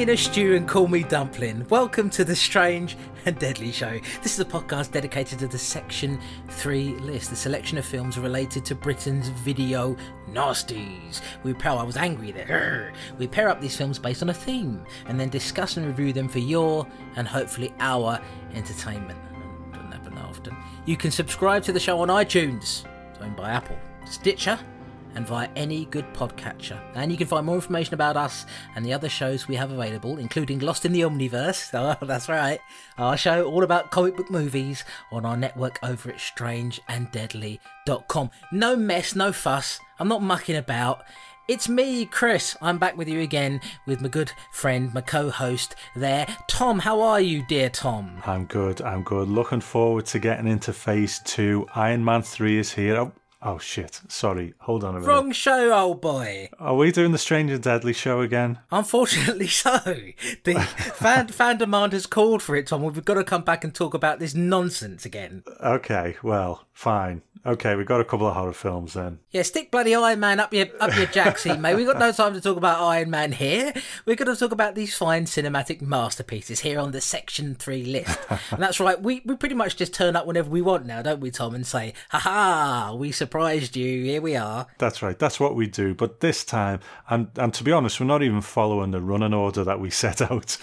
in a stew and call me dumpling. Welcome to the Strange and Deadly Show. This is a podcast dedicated to the Section 3 list, the selection of films related to Britain's video nasties. We pair, I was angry there. We pair up these films based on a theme and then discuss and review them for your and hopefully our entertainment. Doesn't happen often. You can subscribe to the show on iTunes, owned by Apple, Stitcher, and via any good podcatcher. And you can find more information about us and the other shows we have available, including Lost in the Omniverse. Oh, that's right. Our show all about comic book movies on our network over at strangeanddeadly.com. No mess, no fuss. I'm not mucking about. It's me, Chris. I'm back with you again with my good friend, my co host there. Tom, how are you, dear Tom? I'm good, I'm good. Looking forward to getting into phase two. Iron Man 3 is here. Oh, Oh, shit. Sorry. Hold on a minute. Wrong show, old boy. Are we doing the Strange and Deadly show again? Unfortunately, so. The fan, fan demand has called for it, Tom. We've got to come back and talk about this nonsense again. Okay, well, fine. Okay, we've got a couple of horror films then. Yeah, stick bloody Iron Man up your up your jacksie, mate. We've got no time to talk about Iron Man here. We're going to talk about these fine cinematic masterpieces here on the Section 3 list. and that's right, we, we pretty much just turn up whenever we want now, don't we, Tom, and say, ha ha, we surprised you, here we are. That's right, that's what we do. But this time, and, and to be honest, we're not even following the running order that we set out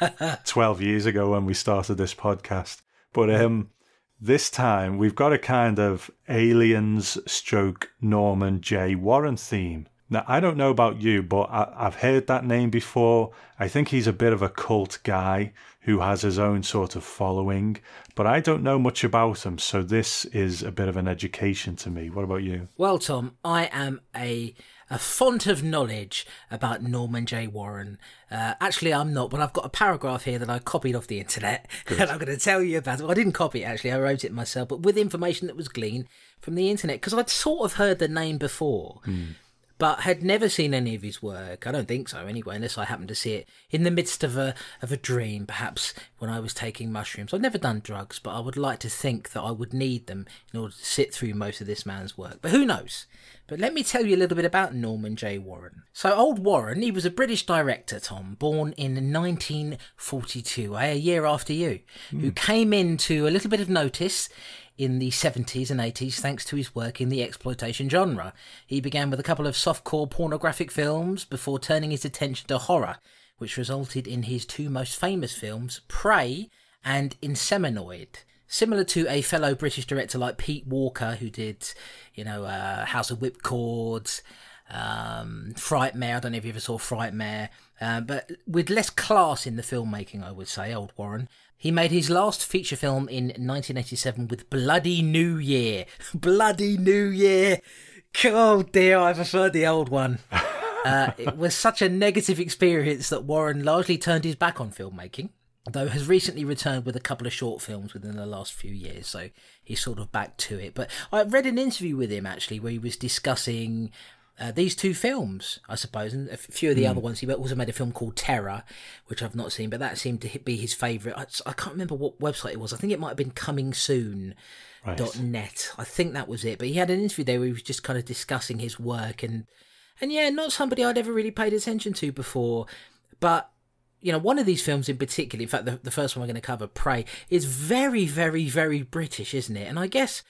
12 years ago when we started this podcast. But um, this time we've got a kind of aliens stroke Norman J. Warren theme. Now, I don't know about you, but I, I've heard that name before. I think he's a bit of a cult guy who has his own sort of following, but I don't know much about him, so this is a bit of an education to me. What about you? Well, Tom, I am a a font of knowledge about Norman J. Warren. Uh, actually, I'm not, but I've got a paragraph here that I copied off the internet, and I'm going to tell you about it. Well, I didn't copy it actually; I wrote it myself, but with information that was gleaned from the internet because I'd sort of heard the name before. But had never seen any of his work. I don't think so, anyway, unless I happened to see it in the midst of a of a dream, perhaps when I was taking mushrooms. I've never done drugs, but I would like to think that I would need them in order to sit through most of this man's work. But who knows? But let me tell you a little bit about Norman J. Warren. So, old Warren, he was a British director, Tom, born in 1942, eh, a year after you, who came into a little bit of notice in the 70s and 80s thanks to his work in the exploitation genre. He began with a couple of softcore pornographic films before turning his attention to horror, which resulted in his two most famous films, Prey and Inseminoid. Similar to a fellow British director like Pete Walker, who did, you know, uh, House of Whipcords, um, Frightmare. I don't know if you ever saw Frightmare, uh, but with less class in the filmmaking, I would say, old Warren. He made his last feature film in 1987 with Bloody New Year. Bloody New Year! Oh dear, I prefer the old one. Uh, it was such a negative experience that Warren largely turned his back on filmmaking, though has recently returned with a couple of short films within the last few years, so he's sort of back to it. But I read an interview with him actually where he was discussing uh, these two films, I suppose, and a few of the other ones. He also made a film called Terror, which I've not seen, but that seemed to be his favourite. I, I can't remember what website it was. I think it might have been Coming Soon. Right. Dot net. I think that was it. But he had an interview there where he was just kind of discussing his work and and yeah, not somebody I'd ever really paid attention to before. But you know, one of these films in particular, in fact, the, the first one we're going to cover, Prey, is very, very, very British, isn't it? And I guess,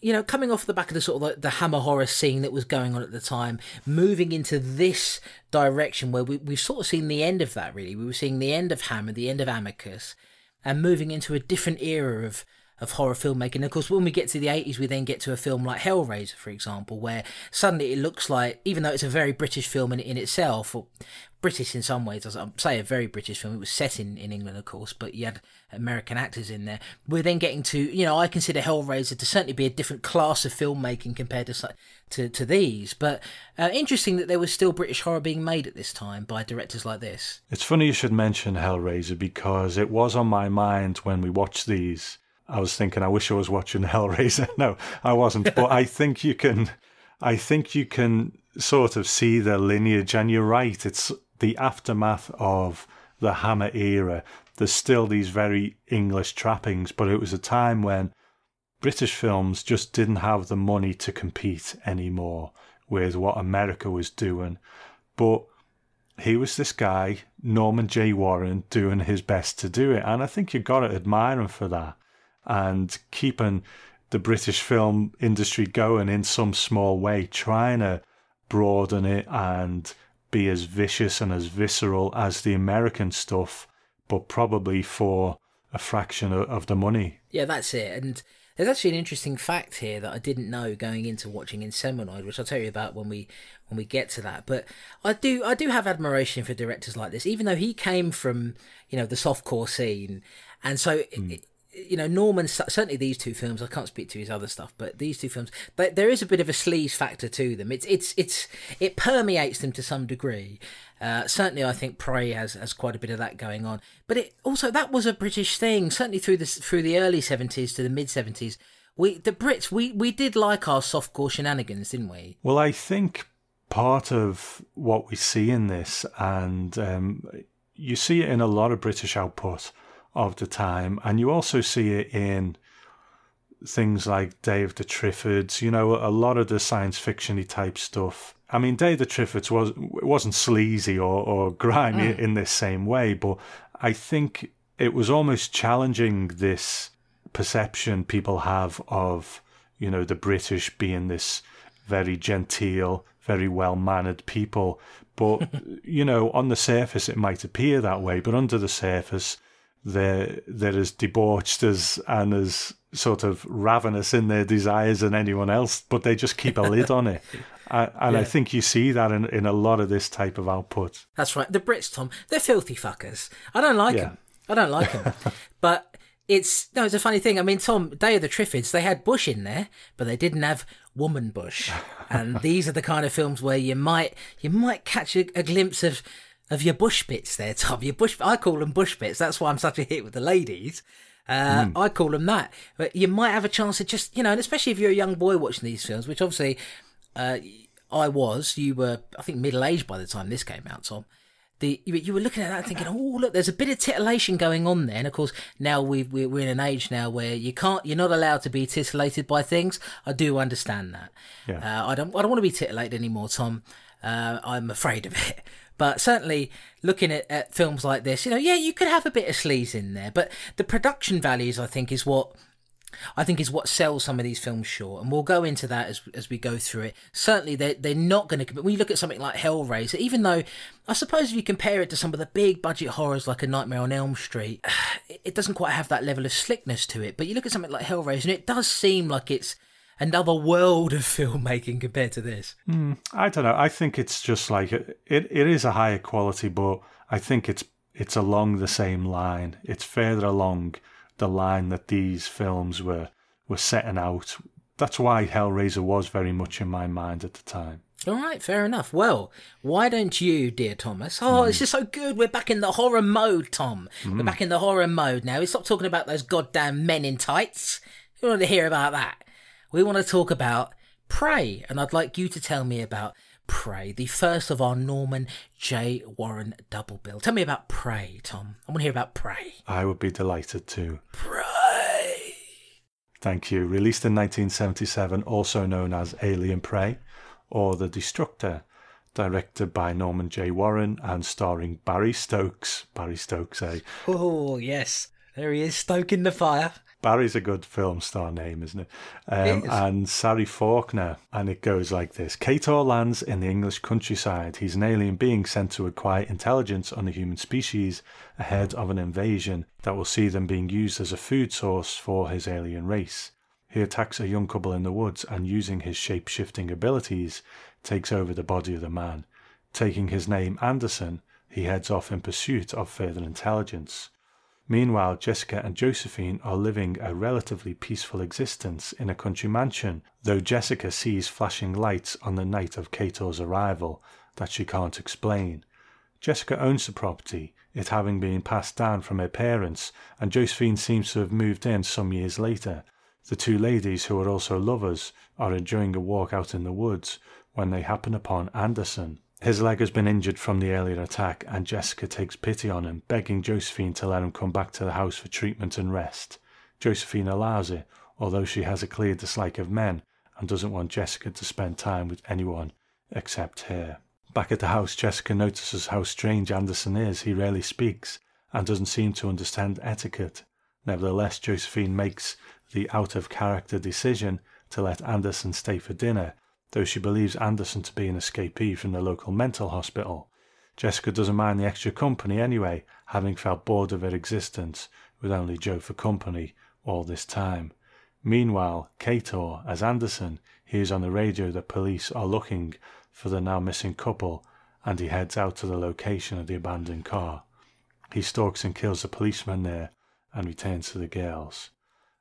you know, coming off the back of the sort of the, hammer horror scene that was going on at the time, moving into this direction where we, we've sort of seen the end of that, really. We were seeing the end of Hammer, the end of Amicus, and moving into a different era of of horror filmmaking. Of course, when we get to the 80s, we then get to a film like Hellraiser, for example, where suddenly it looks like, even though it's a very British film in, in itself, British in some ways, I say a very British film, it was set in, in England, of course, but you had American actors in there. We're then getting to, you know, I consider Hellraiser to certainly be a different class of filmmaking compared to to, to these. But uh, interesting that there was still British horror being made at this time by directors like this. It's funny you should mention Hellraiser because it was on my mind when we watched these. I was thinking, I wish I was watching Hellraiser. No, I wasn't. But I think you can, I think you can sort of see the lineage, and you're right. It's the aftermath of the Hammer era. There's still these very English trappings, but it was a time when British films just didn't have the money to compete anymore with what America was doing. But he was this guy, Norman J. Warren, doing his best to do it. And I think you've got to admire him for that and keeping the British film industry going in some small way, trying to broaden it and be as vicious and as visceral as the American stuff, but probably for a fraction of the money. Yeah, that's it. And there's actually an interesting fact here that I didn't know going into watching Inseminoid, which I'll tell you about when we when we get to that. But I do I do have admiration for directors like this, even though he came from you know the softcore scene, and so mm. it, you know, Norman, certainly these two films, I can't speak to his other stuff, but these two films, but there is a bit of a sleaze factor to them. It's, it's, it's, it permeates them to some degree. Uh, certainly, I think Prey has, has quite a bit of that going on. But it also, that was a British thing, certainly through the, through the early 70s to the mid 70s. We, the Brits, we, we did like our softcore shenanigans, didn't we? Well, I think part of what we see in this, and um, you see it in a lot of British output, of the time. And you also see it in things like Day of the Triffids, you know, a lot of the science fictiony type stuff. I mean, Day of the Triffids was wasn't sleazy or, or grimy mm. in this same way, but I think it was almost challenging this perception people have of, you know, the British being this very genteel, very well mannered people. But, you know, on the surface it might appear that way, but under the surface they're they're as debauched as and as sort of ravenous in their desires than anyone else, but they just keep a lid on it. and yeah. I think you see that in, in a lot of this type of output. That's right. The Brits, Tom, they're filthy fuckers. I don't like yeah. them. I don't like them. but it's no, it's a funny thing. I mean, Tom, Day of the Triffids, they had Bush in there, but they didn't have Woman Bush. And these are the kind of films where you might you might catch a, a glimpse of of your bush bits there, Tom. Your bush, I call them bush bits. That's why I'm such a hit with the ladies. Uh, mm. I call them that. But you might have a chance to just, you know, and especially if you're a young boy watching these films, which obviously uh, I was. You were, I think, middle aged by the time this came out, Tom. The, you, you, were looking at that thinking, oh look, there's a bit of titillation going on there. And of course, now we we're, we're in an age now where you can't, you're not allowed to be titillated by things. I do understand that. Yeah. Uh, I don't, I don't want to be titillated anymore, Tom. Uh, I'm afraid of it. But certainly, looking at, at films like this, you know, yeah, you could have a bit of sleaze in there, but the production values, I think, is what I think is what sells some of these films short, and we'll go into that as as we go through it. Certainly, they're they're not going to. When you look at something like Hellraiser, even though I suppose if you compare it to some of the big budget horrors like A Nightmare on Elm Street, it doesn't quite have that level of slickness to it. But you look at something like Hellraiser, and it does seem like it's another world of filmmaking compared to this. Mm, I don't know. I think it's just like it, it. It is a higher quality, but I think it's it's along the same line. It's further along the line that these films were were setting out. That's why Hellraiser was very much in my mind at the time. All right, fair enough. Well, why don't you, dear Thomas? Oh, mm. this is so good. We're back in the horror mode, Tom. Mm. We're back in the horror mode now. We stop talking about those goddamn men in tights. We want to hear about that we want to talk about Prey, and I'd like you to tell me about Prey, the first of our Norman J. Warren double bill. Tell me about Prey, Tom. I want to hear about Prey. I would be delighted to. Prey! Thank you. Released in 1977, also known as Alien Prey or The Destructor, directed by Norman J. Warren and starring Barry Stokes. Barry Stokes, eh? Oh, yes. There he is, stoking the fire. Barry's a good film star name, isn't it? Um, is. And Sally Faulkner. And it goes like this Kator lands in the English countryside. He's an alien being sent to acquire intelligence on the human species ahead of an invasion that will see them being used as a food source for his alien race. He attacks a young couple in the woods and, using his shape shifting abilities, takes over the body of the man. Taking his name Anderson, he heads off in pursuit of further intelligence. Meanwhile, Jessica and Josephine are living a relatively peaceful existence in a country mansion, though Jessica sees flashing lights on the night of Kator's arrival that she can't explain. Jessica owns the property, it having been passed down from her parents, and Josephine seems to have moved in some years later. The two ladies, who are also lovers, are enjoying a walk out in the woods when they happen upon Anderson. His leg has been injured from the earlier attack, and Jessica takes pity on him, begging Josephine to let him come back to the house for treatment and rest. Josephine allows it, although she has a clear dislike of men and doesn't want Jessica to spend time with anyone except her. Back at the house, Jessica notices how strange Anderson is. He rarely speaks and doesn't seem to understand etiquette. Nevertheless, Josephine makes the out of character decision to let Anderson stay for dinner, though she believes Anderson to be an escapee from the local mental hospital. Jessica doesn't mind the extra company anyway, having felt bored of her existence with only Joe for company all this time. Meanwhile, Kator, as Anderson, hears on the radio that police are looking for the now missing couple and he heads out to the location of the abandoned car. He stalks and kills the policeman there and returns to the girls.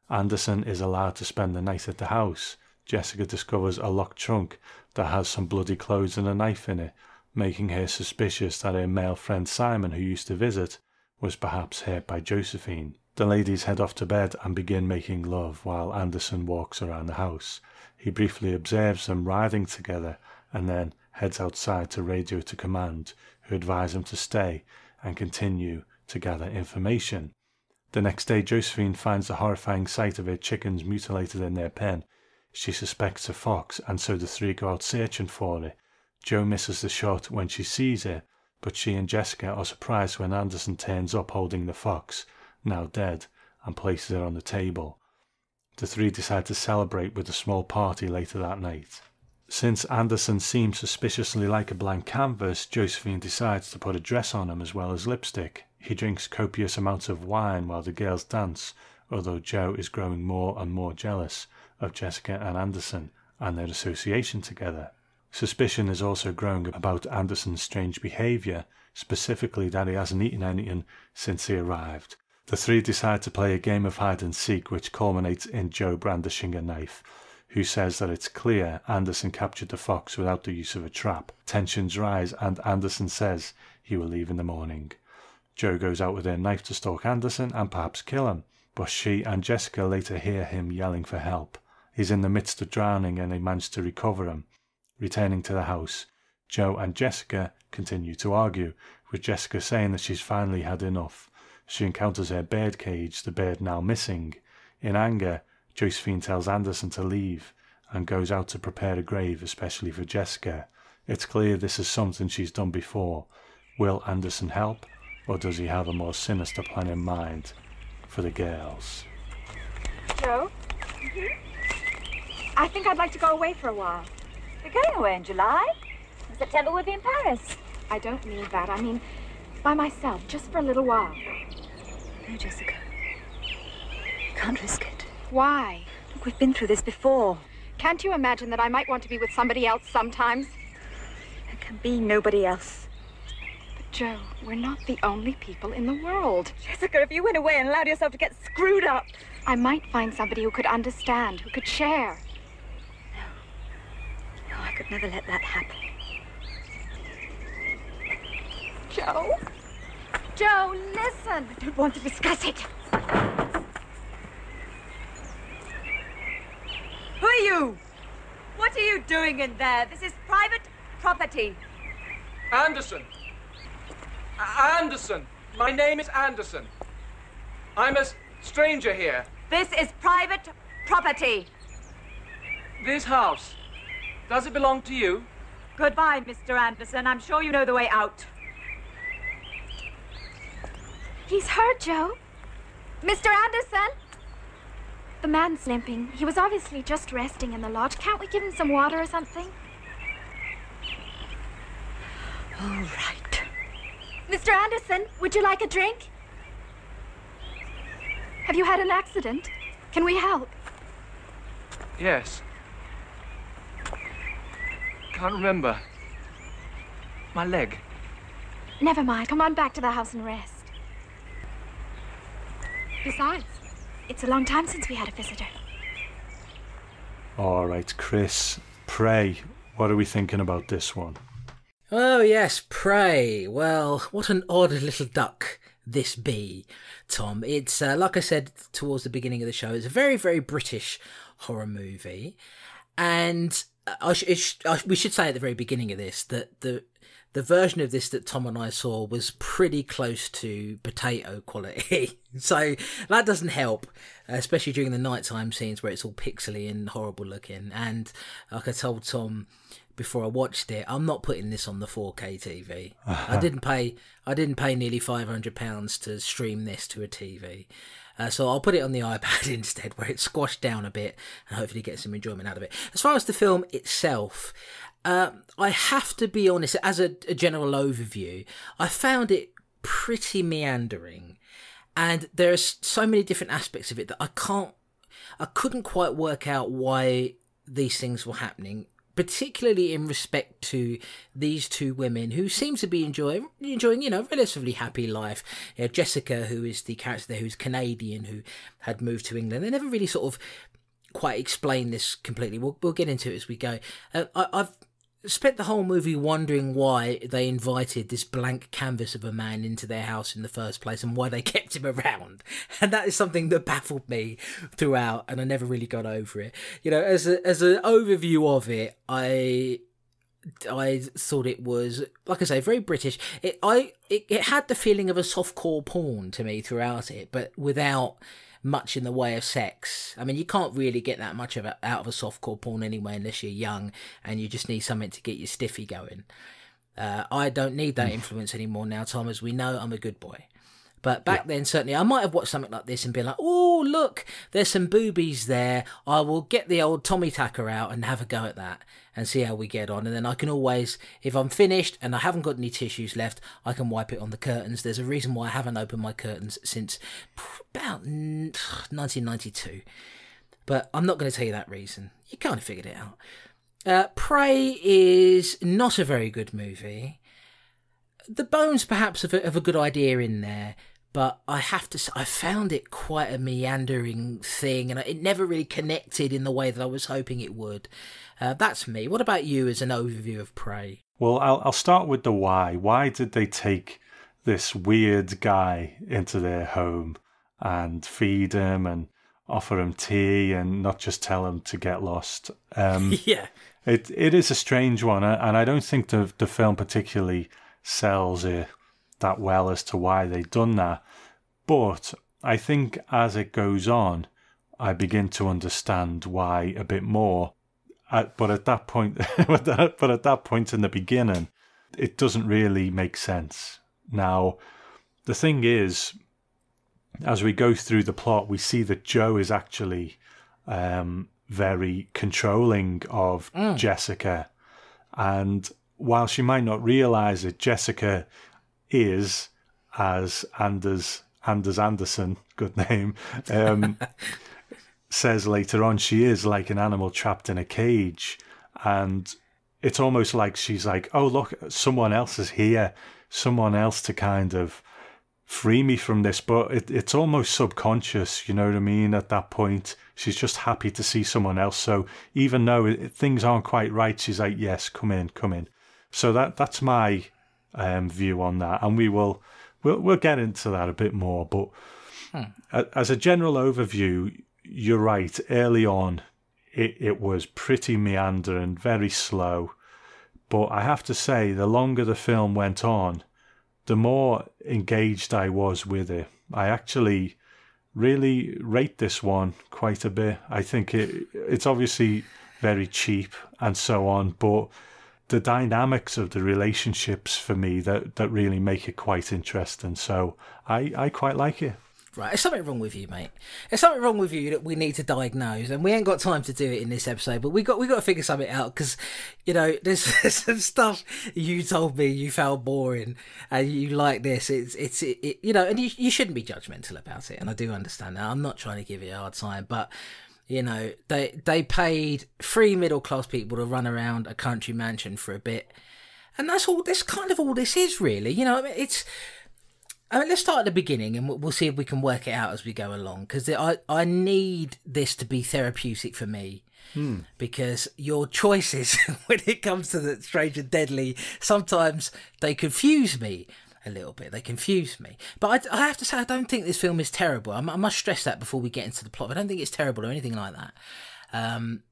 Anderson is allowed to spend the night at the house. Jessica discovers a locked trunk that has some bloody clothes and a knife in it, making her suspicious that her male friend Simon, who used to visit, was perhaps hurt by Josephine. The ladies head off to bed and begin making love while Anderson walks around the house. He briefly observes them riding together and then heads outside to radio to command, who advise him to stay and continue to gather information. The next day, Josephine finds the horrifying sight of her chickens mutilated in their pen. She suspects a fox, and so the three go out searching for it. Joe misses the shot when she sees it, but she and Jessica are surprised when Anderson turns up holding the fox, now dead, and places it on the table. The three decide to celebrate with a small party later that night. Since Anderson seems suspiciously like a blank canvas, Josephine decides to put a dress on him as well as lipstick. He drinks copious amounts of wine while the girls dance, although Joe is growing more and more jealous of Jessica and Anderson and their association together. Suspicion is also growing about Anderson's strange behaviour, specifically that he hasn't eaten anything since he arrived. The three decide to play a game of hide and seek, which culminates in Joe brandishing a knife who says that it's clear Anderson captured the fox without the use of a trap. Tensions rise, and Anderson says he will leave in the morning. Joe goes out with her knife to stalk Anderson and perhaps kill him, but she and Jessica later hear him yelling for help. He's in the midst of drowning and they manage to recover him. Returning to the house, Joe and Jessica continue to argue, with Jessica saying that she's finally had enough. She encounters her bird cage, the bird now missing. In anger, Josephine tells Anderson to leave and goes out to prepare a grave, especially for Jessica. It's clear this is something she's done before. Will Anderson help, or does he have a more sinister plan in mind for the girls? Joe? Mm-hmm. I think I'd like to go away for a while. You're going away in July? In September we'll be in Paris. I don't mean that. I mean by myself, just for a little while. No, Jessica. You Can't risk it. Why? Look, we've been through this before. Can't you imagine that I might want to be with somebody else sometimes? There can be nobody else. But, Joe, we're not the only people in the world. Jessica, if you went away and allowed yourself to get screwed up. I might find somebody who could understand, who could share. No. No, I could never let that happen. Joe? Joe, listen! I don't want to discuss it. Who are you? What are you doing in there? This is private property. Anderson. Anderson. My name is Anderson. I'm a stranger here. This is private property. This house. Does it belong to you? Goodbye, Mr. Anderson. I'm sure you know the way out. He's hurt, Joe. Mr. Anderson? The man's limping. He was obviously just resting in the lodge. Can't we give him some water or something? All right. Mr. Anderson, would you like a drink? Have you had an accident? Can we help? Yes. Can't remember. My leg. Never mind. Come on back to the house and rest. Besides, it's a long time since we had a visitor. All right, Chris, Prey. What are we thinking about this one? Oh, yes, Prey. Well, what an odd little duck this be, Tom. It's, uh, like I said towards the beginning of the show, it's a very, very British horror movie. And I sh- sh- I, we should say at the very beginning of this that the the version of this that Tom and I saw was pretty close to potato quality. so that doesn't help, especially during the nighttime scenes where it's all pixely and horrible looking. And like I told Tom before I watched it. I'm not putting this on the 4K TV. I uh-huh. didn't pay. I didn't pay nearly 500 pounds to stream this to a TV. Uh, so I'll put it on the iPad instead, where it's squashed down a bit, and hopefully get some enjoyment out of it. As far as the film itself, uh, I have to be honest. As a, a general overview, I found it pretty meandering, and there are so many different aspects of it that I can't. I couldn't quite work out why these things were happening particularly in respect to these two women who seem to be enjoying enjoying you know relatively happy life. You know, jessica who is the character there who's canadian who had moved to england. They never really sort of quite explain this completely. We'll, we'll get into it as we go. Uh, I, i've spent the whole movie wondering why they invited this blank canvas of a man into their house in the first place and why they kept him around. And that is something that baffled me throughout and I never really got over it. You know, as a, as an overview of it, I I thought it was, like I say, very British. It I it, it had the feeling of a softcore porn to me throughout it, but without much in the way of sex. I mean, you can't really get that much of a, out of a softcore porn anyway, unless you're young and you just need something to get your stiffy going. Uh, I don't need that influence anymore now, Tom. As we know, I'm a good boy. But back yeah. then, certainly, I might have watched something like this and been like, oh, look, there's some boobies there. I will get the old Tommy Tucker out and have a go at that and see how we get on. And then I can always, if I'm finished and I haven't got any tissues left, I can wipe it on the curtains. There's a reason why I haven't opened my curtains since about 1992. But I'm not going to tell you that reason. You kind of figured it out. Uh, Prey is not a very good movie. The bones, perhaps, of a, of a good idea in there but I have to say, I found it quite a meandering thing, and it never really connected in the way that I was hoping it would. Uh, that's me. What about you as an overview of Prey? Well, I'll, I'll start with the why. Why did they take this weird guy into their home and feed him and offer him tea and not just tell him to get lost? Um, yeah. It, it is a strange one, and I don't think the, the film particularly sells it that well as to why they've done that. But I think as it goes on, I begin to understand why a bit more. At, but at that point, but at that point in the beginning, it doesn't really make sense. Now, the thing is, as we go through the plot, we see that Joe is actually um, very controlling of mm. Jessica. And while she might not realize it, Jessica is, as Anders Anders Anderson, good name, um, says later on, she is like an animal trapped in a cage, and it's almost like she's like, oh look, someone else is here, someone else to kind of free me from this. But it, it's almost subconscious, you know what I mean? At that point, she's just happy to see someone else. So even though things aren't quite right, she's like, yes, come in, come in. So that that's my um, view on that, and we will we'll we'll get into that a bit more. But hmm. as a general overview, you're right. Early on, it it was pretty meandering, very slow. But I have to say, the longer the film went on, the more engaged I was with it. I actually really rate this one quite a bit. I think it it's obviously very cheap and so on, but the dynamics of the relationships for me that, that really make it quite interesting. So I, I quite like it. Right, there's something wrong with you, mate. There's something wrong with you that we need to diagnose, and we ain't got time to do it in this episode. But we got we got to figure something out because, you know, there's, there's, some stuff you told me you found boring, and you like this. It's it's it, it, you know, and you you shouldn't be judgmental about it, and I do understand that. I'm not trying to give you a hard time, but you know, they they paid three middle class people to run around a country mansion for a bit, and that's all. That's kind of all this is, really. You know, I mean, it's. I mean, let's start at the beginning, and we'll see if we can work it out as we go along. Because I I need this to be therapeutic for me. Hmm. Because your choices when it comes to the strange and deadly, sometimes they confuse me a little bit. They confuse me. But I, I have to say, I don't think this film is terrible. I, I, must stress that before we get into the plot. I don't think it's terrible or anything like that. Um,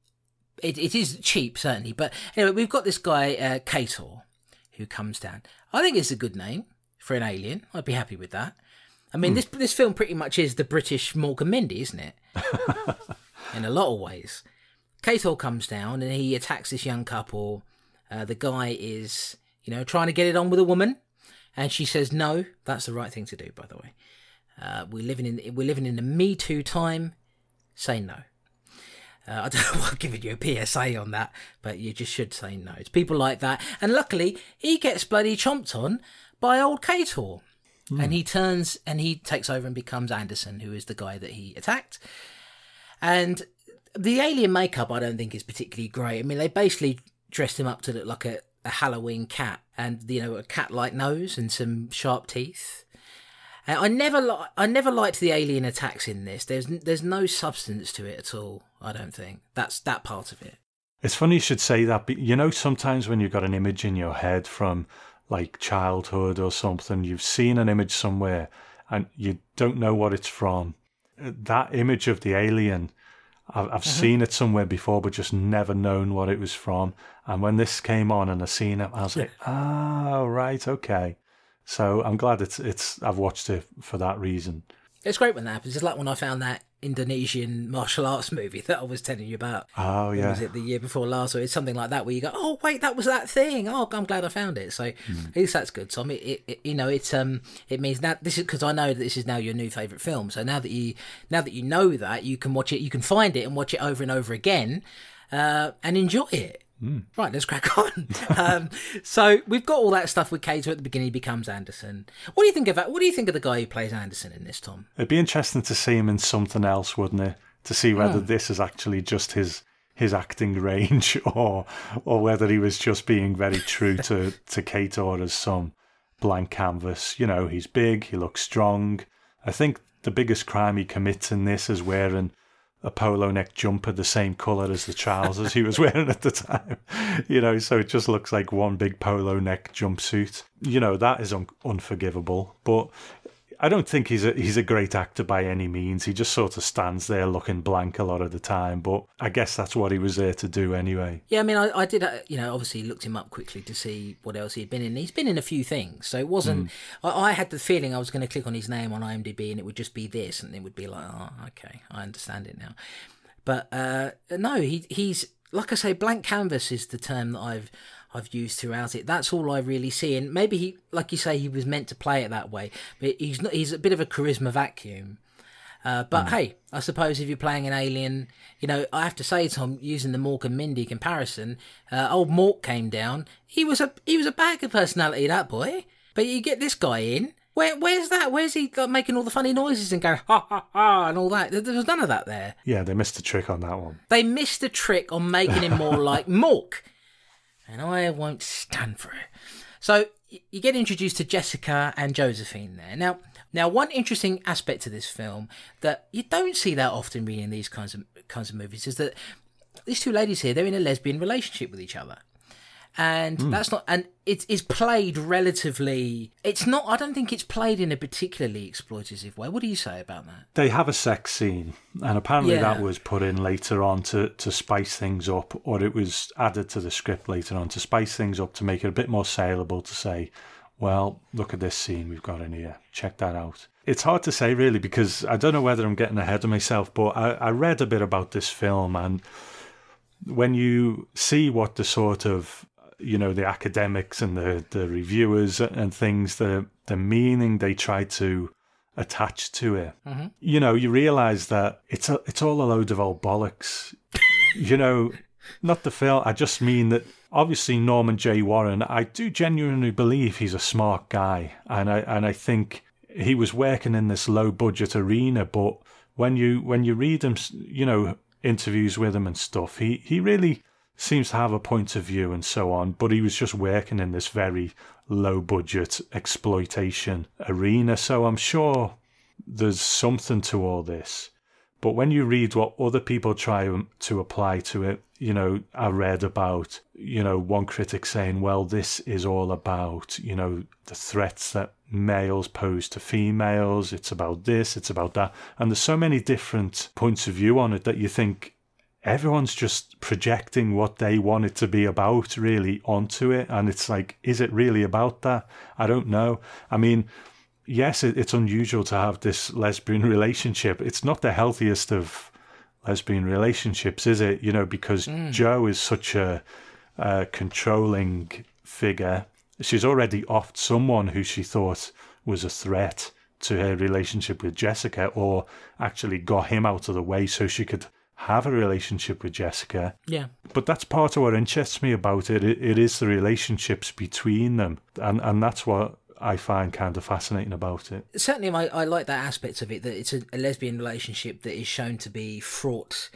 it, it is cheap, certainly. But anyway, we've got this guy, uh, Kator, who comes down. I think it's a good name for an alien. I'd be happy with that. I mean, hmm. this this film pretty much is the British Mork and Mindy, isn't it? In a lot of ways. Kator comes down and he attacks this young couple Uh, the guy is, you know, trying to get it on with a woman, and she says no. That's the right thing to do, by the way. Uh, we're living in we're living in a Me Too time. Say no. Uh, I don't know why I'm giving you a PSA on that, but you just should say no. It's people like that. And luckily, he gets bloody chomped on by old Kator. Mm. And he turns and he takes over and becomes Anderson, who is the guy that he attacked. And the alien makeup, I don't think, is particularly great. I mean, they basically dressed him up to look like a, a Halloween cat and, you know, a cat like nose and some sharp teeth. And I never, li- I never liked the alien attacks in this. There's, there's no substance to it at all. I don't think that's that part of it. It's funny you should say that. But you know, sometimes when you've got an image in your head from like childhood or something, you've seen an image somewhere and you don't know what it's from. Uh, that image of the alien, I've, I've mm-hmm. seen it somewhere before, but just never known what it was from. And when this came on and I seen it, I was like, oh, right, okay. So I'm glad it's it's I've watched it for that reason. It's great when that happens. It's like when I found that Indonesian martial arts movie that I was telling you about. Oh yeah, was it the year before last? Or it's something like that where you go, oh wait, that was that thing. Oh, I'm glad I found it. So mm. at least that's good. So I mean, it, it, you know, it's um, it means that this is because I know that this is now your new favorite film. So now that you now that you know that, you can watch it, you can find it and watch it over and over again, uh, and enjoy it. Mm. Right, let's crack on. um, so we've got all that stuff with Kator at the beginning. He becomes Anderson. What do you think of that? What do you think of the guy who plays Anderson in this, Tom? It'd be interesting to see him in something else, wouldn't it? To see whether mm. this is actually just his his acting range, or or whether he was just being very true to to Kator as some blank canvas. You know, he's big, he looks strong. I think the biggest crime he commits in this is wearing a polo neck jumper the same color as the trousers he was wearing at the time. You know, so it just looks like one big polo neck jumpsuit. You know, that is un- unforgivable. But I don't think he's a he's a great actor by any means. He just sort of stands there looking blank a lot of the time. But I guess that's what he was there to do anyway. Yeah, I mean, I, I did, uh, you know, obviously looked him up quickly to see what else he'd been in. He's been in a few things, so it wasn't. Mm. I, I, had the feeling I was going to click on his name on IMDb and it would just be this, and it would be like, oh, okay, I understand it now. But uh, no, he he's like I say, blank canvas is the term that I've I've used throughout it. That's all I really see. And maybe he, like you say, he was meant to play it that way, but he's not. He's a bit of a charisma vacuum. Uh, but mm. hey, I suppose if you're playing an alien, you know, I have to say, Tom, using the Mork and Mindy comparison, uh, old Mork came down. He was a he was a bag of personality, that boy. But you get this guy in. Where, where's that? Where's he like, making all the funny noises and going ha ha ha and all that? There was none of that there. Yeah, they missed a trick on that one. They missed a trick on making him more like Mork and I won't stand for it. So you get introduced to Jessica and Josephine there. Now, now one interesting aspect to this film that you don't see that often really in these kinds of kinds of movies is that these two ladies here they're in a lesbian relationship with each other and mm. that's not and it is played relatively it's not i don't think it's played in a particularly exploitative way what do you say about that they have a sex scene and apparently yeah. that was put in later on to to spice things up or it was added to the script later on to spice things up to make it a bit more saleable to say well look at this scene we've got in here check that out it's hard to say really because i don't know whether i'm getting ahead of myself but i, I read a bit about this film and when you see what the sort of you know the academics and the the reviewers and things the the meaning they try to attach to it. Mm-hmm. you know you realize that it's a, it's all a load of old bollocks. You know not the film i just mean that obviously norman j. Warren i do genuinely believe he's a smart guy. And i and i think he was working in this low budget arena but when you when you read him you know interviews with him and stuff he he really seems to have a point of view and so on, but he was just working in this very low budget exploitation arena. So I'm sure there's something to all this. But when you read what other people try um, to apply to it, you know, I read about, you know, one critic saying, well, this is all about, you know, the threats that males pose to females. It's about this, it's about that. And there's so many different points of view on it that you think, everyone's just projecting what they want it to be about really onto it. And it's like is it really about that? I don't know. I mean yes it, it's unusual to have this lesbian relationship. It's not the healthiest of lesbian relationships is it? You know because mm. joe is such a uh, controlling figure. She's already offed someone who she thought was a threat to her relationship with Jessica, or actually got him out of the way so she could have a relationship with Jessica. Yeah. But that's part of what interests me about it. It, it is the relationships between them, and and that's what I find kind of fascinating about it. Certainly, I, I like that aspect of it that it's a, a lesbian relationship that is shown to be fraught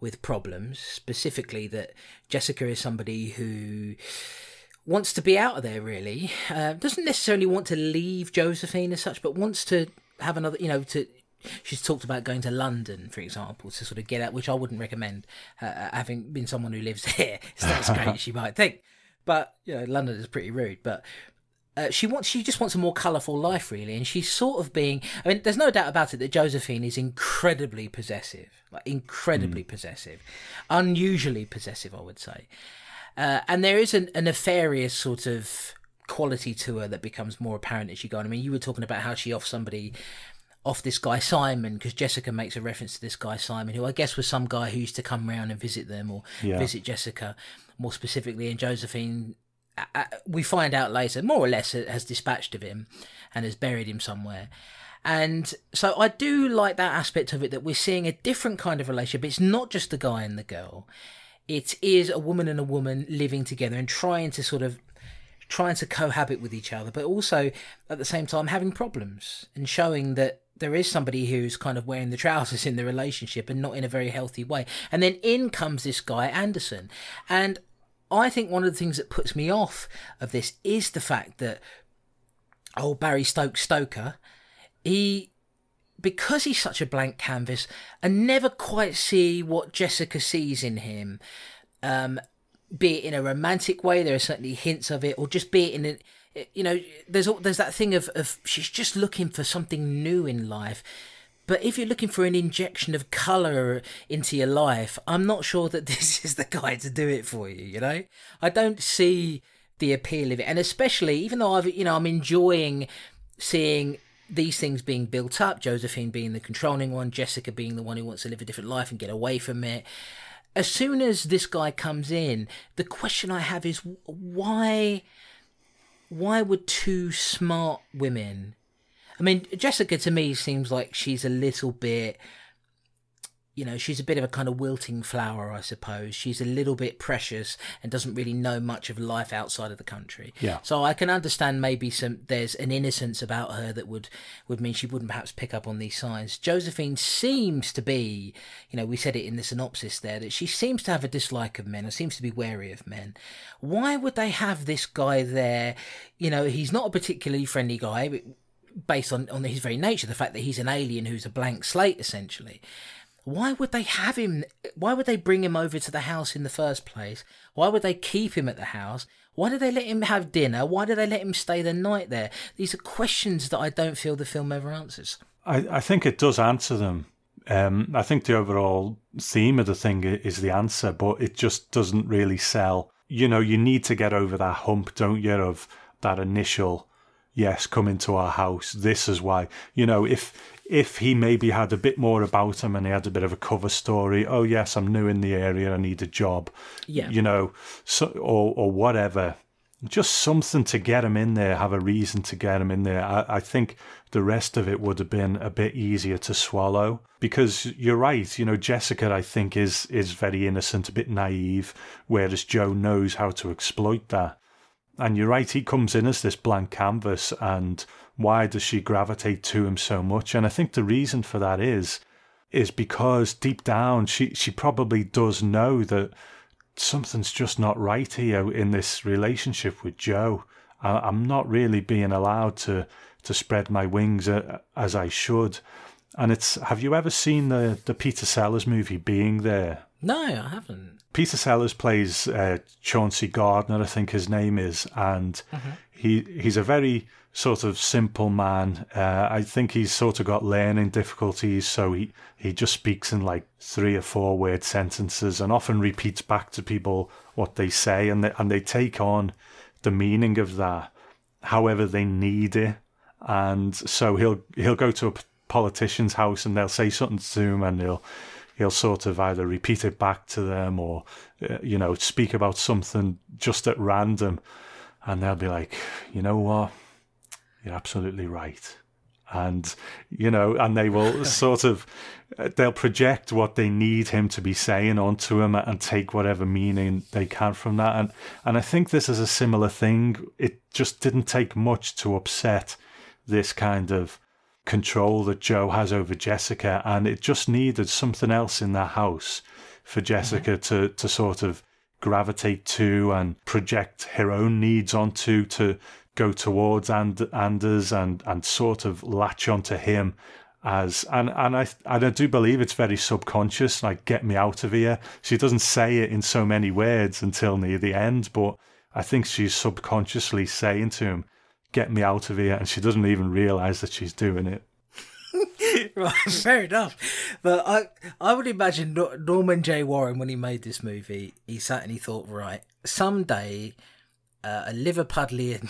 with problems. Specifically, that Jessica is somebody who wants to be out of there. Really, uh, doesn't necessarily want to leave Josephine as such, but wants to have another. You know, to she's talked about going to London, for example, to sort of get out, which I wouldn't recommend, uh, uh having been someone who lives here, It's not as great as you might think. But you know, London is pretty rude. But uh, she wants, she just wants a more colourful life, really, and she's sort of being. I mean, there's no doubt about it that Josephine is incredibly possessive, like incredibly mm. possessive, unusually possessive, I would say. Uh, and there is an, a nefarious sort of quality to her that becomes more apparent as you go on. I mean, you were talking about how she off somebody off this guy Simon because Jessica makes a reference to this guy Simon, who I guess was some guy who used to come around and visit them or yeah. visit Jessica more specifically. And Josephine, uh, we find out later, more or less, has dispatched of him and has buried him somewhere. And so I do like that aspect of it that we're seeing a different kind of relationship. It's not just the guy and the girl. It is a woman and a woman living together and trying to sort of trying to cohabit with each other, but also at the same time having problems and showing that there is somebody who's kind of wearing the trousers in the relationship and not in a very healthy way. And then in comes this guy, Anderson. And I think one of the things that puts me off of this is the fact that old Barry Stokes Stoker, he because he's such a blank canvas and never quite see what Jessica sees in him. Um, be it in a romantic way, there are certainly hints of it, or just be it in a Eh, you know, there's all, there's that thing of, of she's just looking for something new in life. But if you're looking for an injection of colour into your life, I'm not sure that this is the guy to do it for you, you know? I don't see the appeal of it. And especially, even though I've, you know, I'm enjoying seeing these things being built up, Josephine being the controlling one, Jessica being the one who wants to live a different life and get away from it. As soon as this guy comes in, the question I have is why why would two smart women I mean, Jessica to me seems like she's a little bit you know, she's a bit of a kind of wilting flower, I suppose. She's a little bit precious and doesn't really know much of life outside of the country. Yeah. So I can understand maybe some there's an innocence about her that would would mean she wouldn't perhaps pick up on these signs. Josephine seems to be, you know, we said it in the synopsis there that she seems to have a dislike of men or seems to be wary of men. Why would they have this guy there? You know, he's not a particularly friendly guy based on, on his very nature, the fact that he's an alien who's a blank slate essentially why would they have him? Why would they bring him over to the house in the first place? Why would they keep him at the house? Why did they let him have dinner? Why did they let him stay the night there? These are questions that I don't feel the film ever answers. I, I think it does answer them. Um, I think the overall theme of the thing is the answer, but it just doesn't really sell. You know, you need to get over that hump, don't you, of that initial, yes, come into our house. This is why. You know, if if he maybe had a bit more about him and he had a bit of a cover story, oh yes, I'm new in the area, I need a job, yeah, you know, so or or whatever, just something to get him in there, have a reason to get him in there. I, I think the rest of it would have been a bit easier to swallow because you're right. You know, Jessica, I think is is very innocent, a bit naive, whereas Joe knows how to exploit that. And you're right, he comes in as this blank canvas and why does she gravitate to him so much? And I think the reason for that is is because deep down she she probably does know that something's just not right here in this relationship with Joe. I, I'm not really being allowed to to spread my wings as I should. And it's have you ever seen the the Peter Sellers movie Being There? No, I haven't. Peter Sellers plays uh, Chauncey Gardiner, I think his name is, and mm-hmm. he he's a very sort of simple man. Uh, I think he's sort of got learning difficulties, so he, he just speaks in like three or four word sentences and often repeats back to people what they say, and they, and they take on the meaning of that however they need it. And so he'll he'll go to a politician's house and they'll say something to him, and he'll he'll sort of either repeat it back to them or, uh, you know, speak about something just at random. And they'll be like, you know what? You're absolutely right. And, you know, and they will sort of, they'll project what they need him to be saying onto him and take whatever meaning they can from that. And, and I think this is a similar thing. It just didn't take much to upset this kind of control that Joe has over Jessica, and it just needed something else in that house for Jessica mm-hmm. to to sort of gravitate to and project her own needs onto to go towards and Anders and and sort of latch onto him as and and I and I do believe it's very subconscious like get me out of here she doesn't say it in so many words until near the end but I think she's subconsciously saying to him get me out of here, and she doesn't even realize that she's doing it. right, fair enough. But I, I would imagine Norman J. Warren, when he made this movie, he sat and he thought, right, someday uh, a Liverpudlian,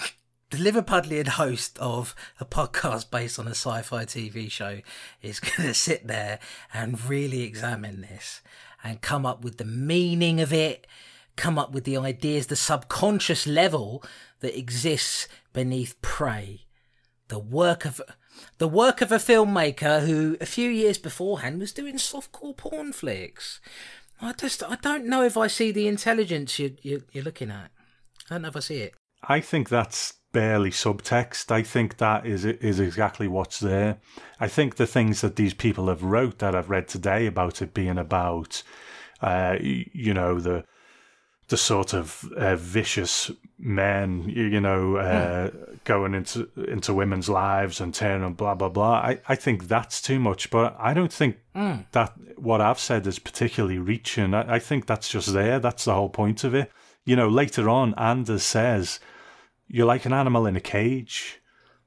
the Liverpudlian host of a podcast based on a sci-fi TV show is going to sit there and really examine this and come up with the meaning of it, come up with the ideas, the subconscious level that exists beneath Prey, the work of the work of a filmmaker who a few years beforehand was doing softcore porn flicks. I just I don't know if I see the intelligence you, you you're looking at. I don't know if I see it. I think that's barely subtext. I think that is is exactly what's there. I think the things that these people have wrote that I've read today about it being about, uh, you know, the the sort of uh, vicious men, you, know, uh, mm. going into into women's lives and turning blah blah blah. I, I think that's too much, but I don't think mm. that what I've said is particularly reaching. I, I, think that's just there. That's the whole point of it. You know, later on, Anders says, "You're like an animal in a cage."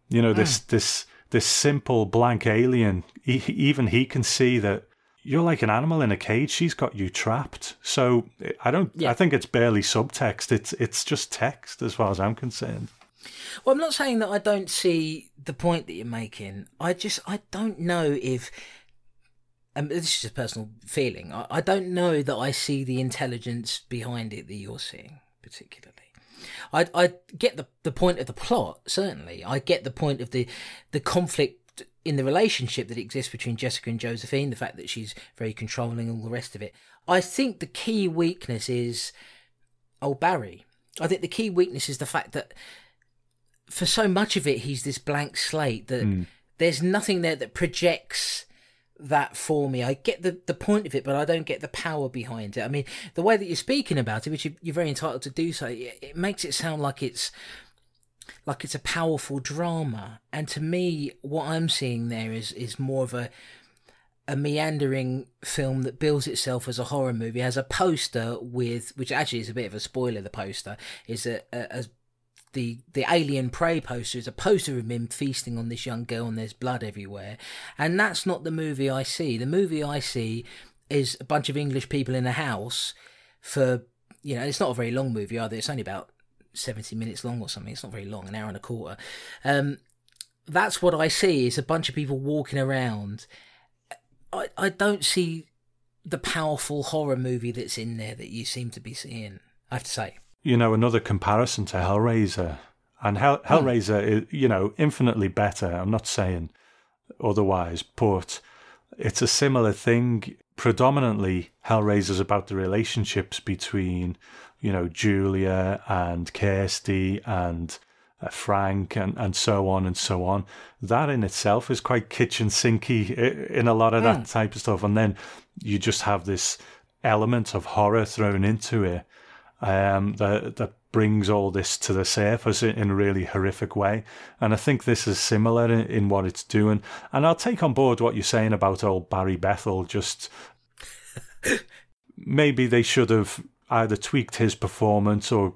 You know, mm. this this this simple blank alien. He, even he can see that you're like an animal in a cage. She's got you trapped. So I don't. Yeah. I think it's barely subtext. It's it's just text as far as I'm concerned. Well, I'm not saying that I don't see the point that you're making. I just I don't know if. And this is just a personal feeling. I, I don't know that I see the intelligence behind it that you're seeing, particularly. I I get the the point of the plot certainly. I get the point of the the conflict in the relationship that exists between Jessica and Josephine, the fact that she's very controlling, and all the rest of it. I think the key weakness is old Barry. I think the key weakness is the fact that for so much of it, he's this blank slate that mm. there's nothing there that projects that for me. I get the, the point of it, but I don't get the power behind it. I mean, the way that you're speaking about it, which you're very entitled to do so, it, it makes it sound like it's like it's a powerful drama. And to me, what I'm seeing there is is more of a a meandering film that bills itself as a horror movie has a poster with which actually is a bit of a spoiler the poster is a, a, a the the alien prey poster is a poster of him feasting on this young girl and there's blood everywhere and that's not the movie i see the movie i see is a bunch of english people in a house for you know it's not a very long movie either it's only about 70 minutes long or something. It's not very long, an hour and a quarter. Um, that's what I see is a bunch of people walking around. I, I don't see the powerful horror movie that's in there that you seem to be seeing, I have to say. You know, another comparison to Hellraiser. And Hell, hmm. Hellraiser is, you know, infinitely better. I'm not saying otherwise, but it's a similar thing. Predominantly, Hellraiser's about the relationships between you know, Julia and Kirsty and uh, Frank and, and so on and so on. That in itself is quite kitchen sinky in a lot of that mm. type of stuff. And then you just have this element of horror thrown into it um, that, that brings all this to the surface in a really horrific way. And I think this is similar in, in what it's doing. And I'll take on board what you're saying about old Barry Bethel. Just maybe they should have either tweaked his performance or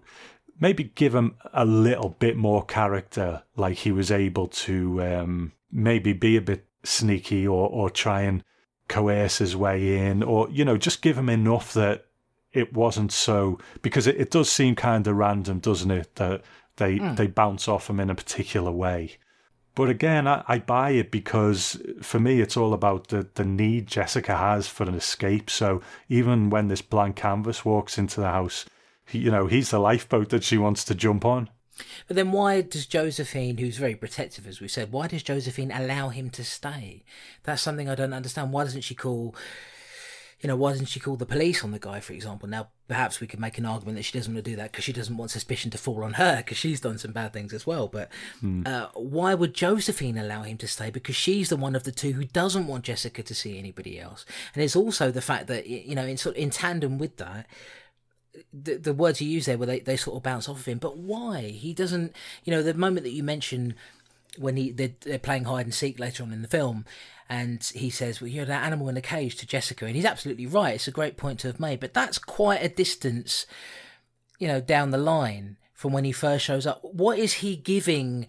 maybe give him a little bit more character, like he was able to um, maybe be a bit sneaky or, or try and coerce his way in, or, you know, just give him enough that it wasn't so. Because it, it does seem kind of random, doesn't it? That they, mm. they bounce off him in a particular way. But again, I, I buy it because for me, it's all about the, the need Jessica has for an escape. So even when this blank canvas walks into the house, he, you know, he's the lifeboat that she wants to jump on. But then why does Josephine, who's very protective, as we said, why does Josephine allow him to stay? That's something I don't understand. Why doesn't she call, you know, why doesn't she call the police on the guy, for example? Now, perhaps we could make an argument that she doesn't want to do that because she doesn't want suspicion to fall on her because she's done some bad things as well. But uh, why would Josephine allow him to stay? Because she's the one of the two who doesn't want Jessica to see anybody else. And it's also the fact that, you know, in, sort in tandem with that, the, the words you use there where they, they sort of bounce off of him but why he doesn't you know the moment that you mention when he they're, they're playing hide and seek later on in the film and he says well you're that animal in a cage to jessica. And he's absolutely right. It's a great point to have made. But that's quite a distance you know down the line from when he first shows up. What is he giving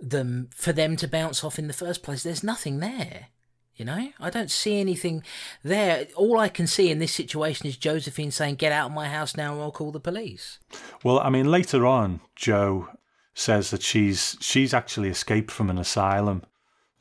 them for them to bounce off in the first place? There's nothing there you know, I don't see anything there. All I can see in this situation is Josephine saying, "Get out of my house now, or I'll call the police." Well, I mean, later on, Joe says that she's she's actually escaped from an asylum,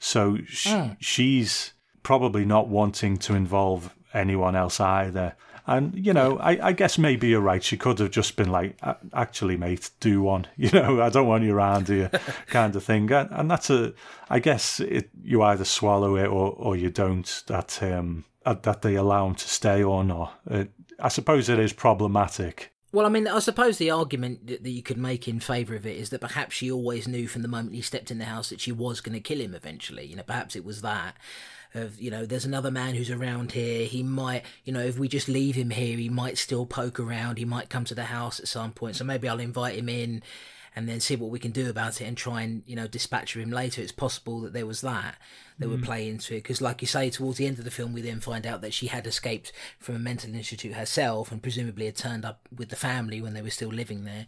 so sh- Mm. she's probably not wanting to involve anyone else either. And you know, I, I guess maybe you're right. She could have just been like, "Actually, mate, do one." You know, I don't want you around here, kind of thing. And, and that's a, I guess it, you either swallow it or or you don't. That um uh, that they allow him to stay or not. It, I suppose it is problematic. Well, I mean, I suppose the argument that, you could make in favour of it is that perhaps she always knew from the moment he stepped in the house that she was going to kill him eventually. You know, perhaps it was that of you know, there's another man who's around here. He might, you know, if we just leave him here, he might still poke around. He might come to the house at some point. So maybe I'll invite him in. And then see what we can do about it, and try and you know dispatch him later. It's possible that there was that that would mm. play into it, because like you say, towards the end of the film, we then find out that she had escaped from a mental institute herself, and presumably had turned up with the family when they were still living there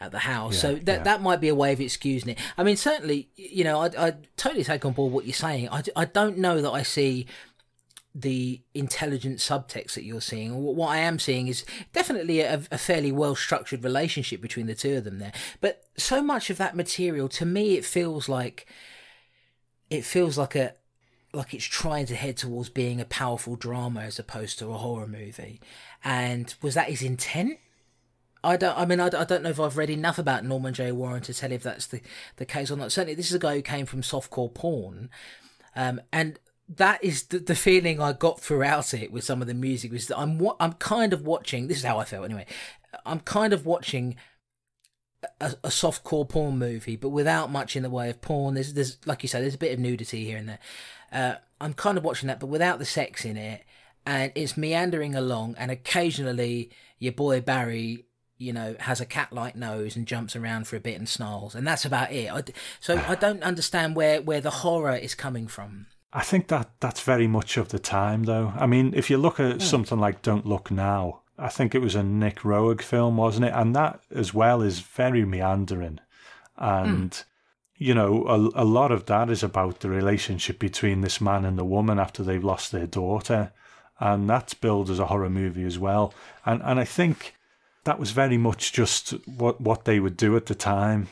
at the house. so that yeah. that might be a way of excusing it. I mean, certainly, you know, I, I totally take on board what you're saying. I, I don't know that I see the intelligent subtext that you're seeing. What I am seeing is definitely a, a fairly well structured relationship between the two of them there. But so much of that material, to me, it feels like it feels like a like it's trying to head towards being a powerful drama as opposed to a horror movie. And was that his intent? I don't. I mean, I, I don't know if I've read enough about Norman J. Warren to tell if that's the the case or not. Certainly, this is a guy who came from softcore porn, um, and that is the, the feeling I got throughout it with some of the music was that I'm I'm kind of watching. This is how I felt anyway. I'm kind of watching a, a softcore porn movie, but without much in the way of porn. There's there's like you say, there's a bit of nudity here and there. Uh, I'm kind of watching that, but without the sex in it, and it's meandering along, and occasionally your boy Barry. You know, has a cat-like nose and jumps around for a bit and snarls, and that's about it. So I don't understand where where the horror is coming from. I think that that's very much of the time, though. I mean, if you look at hmm. something like Don't Look Now, I think it was a Nick Roeg film, wasn't it? And that as well is very meandering. And, hmm. you know, a, a lot of that is about the relationship between this man and the woman after they've lost their daughter. And that's billed as a horror movie as well. And, and I think that was very much just what, what they would do at the time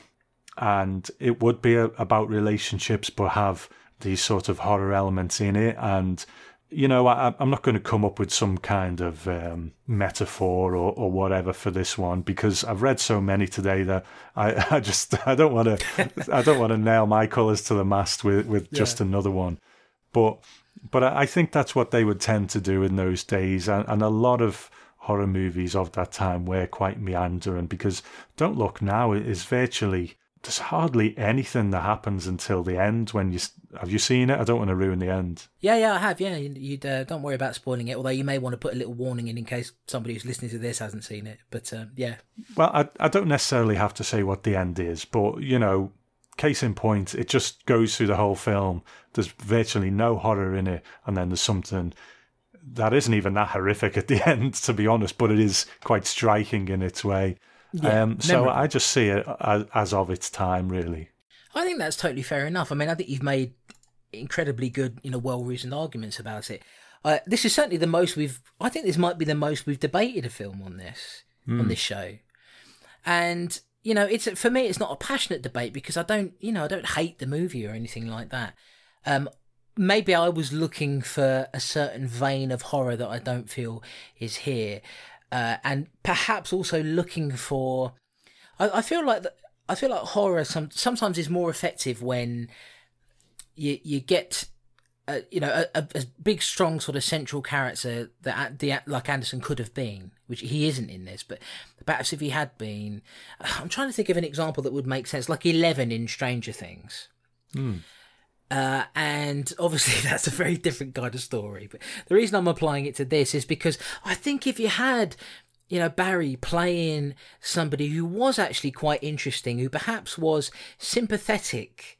and it would be a, about relationships but have these sort of horror elements in it. And you know I, i'm not going to come up with some kind of um, metaphor or, or whatever for this one because i've read so many today that i, I just i don't want to i don't want to nail my colors to the mast with, with just another one. But but I I think that's what they would tend to do in those days, and, and a lot of horror movies of that time were quite meandering because Don't Look Now is virtually there's hardly anything that happens until the end. When you have you seen it? I don't want to ruin the end. Yeah, yeah, I have. Yeah, you, you'd uh, don't worry about spoiling it. Although you may want to put a little warning in in case somebody who's listening to this hasn't seen it. But um, yeah, Well, I I don't necessarily have to say what the end is, but you know, case in point, it just goes through the whole film. There's virtually no horror in it, and then there's something that isn't even that horrific at the end, to be honest, but it is quite striking in its way. Yeah, um, so memorable. I just see it as, as of its time, really. I think that's totally fair enough. I mean, I think you've made incredibly good, you know, well-reasoned arguments about it. Uh, this is certainly the most we've. I think this might be the most we've debated a film on this on this show, and you know, it's for me, it's not a passionate debate because I don't, you know, I don't hate the movie or anything like that. Um, maybe I was looking for a certain vein of horror that I don't feel is here, uh, and perhaps also looking for. I, I feel like that. I feel like horror some, sometimes is more effective when you you get uh, you know, a, a, big, strong sort of central character that the like Anderson could have been, which he isn't in this. But perhaps if he had been, I'm trying to think of an example that would make sense, like Eleven in Stranger Things. Mm. Uh, and obviously that's a very different kind of story. But the reason I'm applying it to this is because I think if you had you know, Barry playing somebody who was actually quite interesting, who perhaps was sympathetic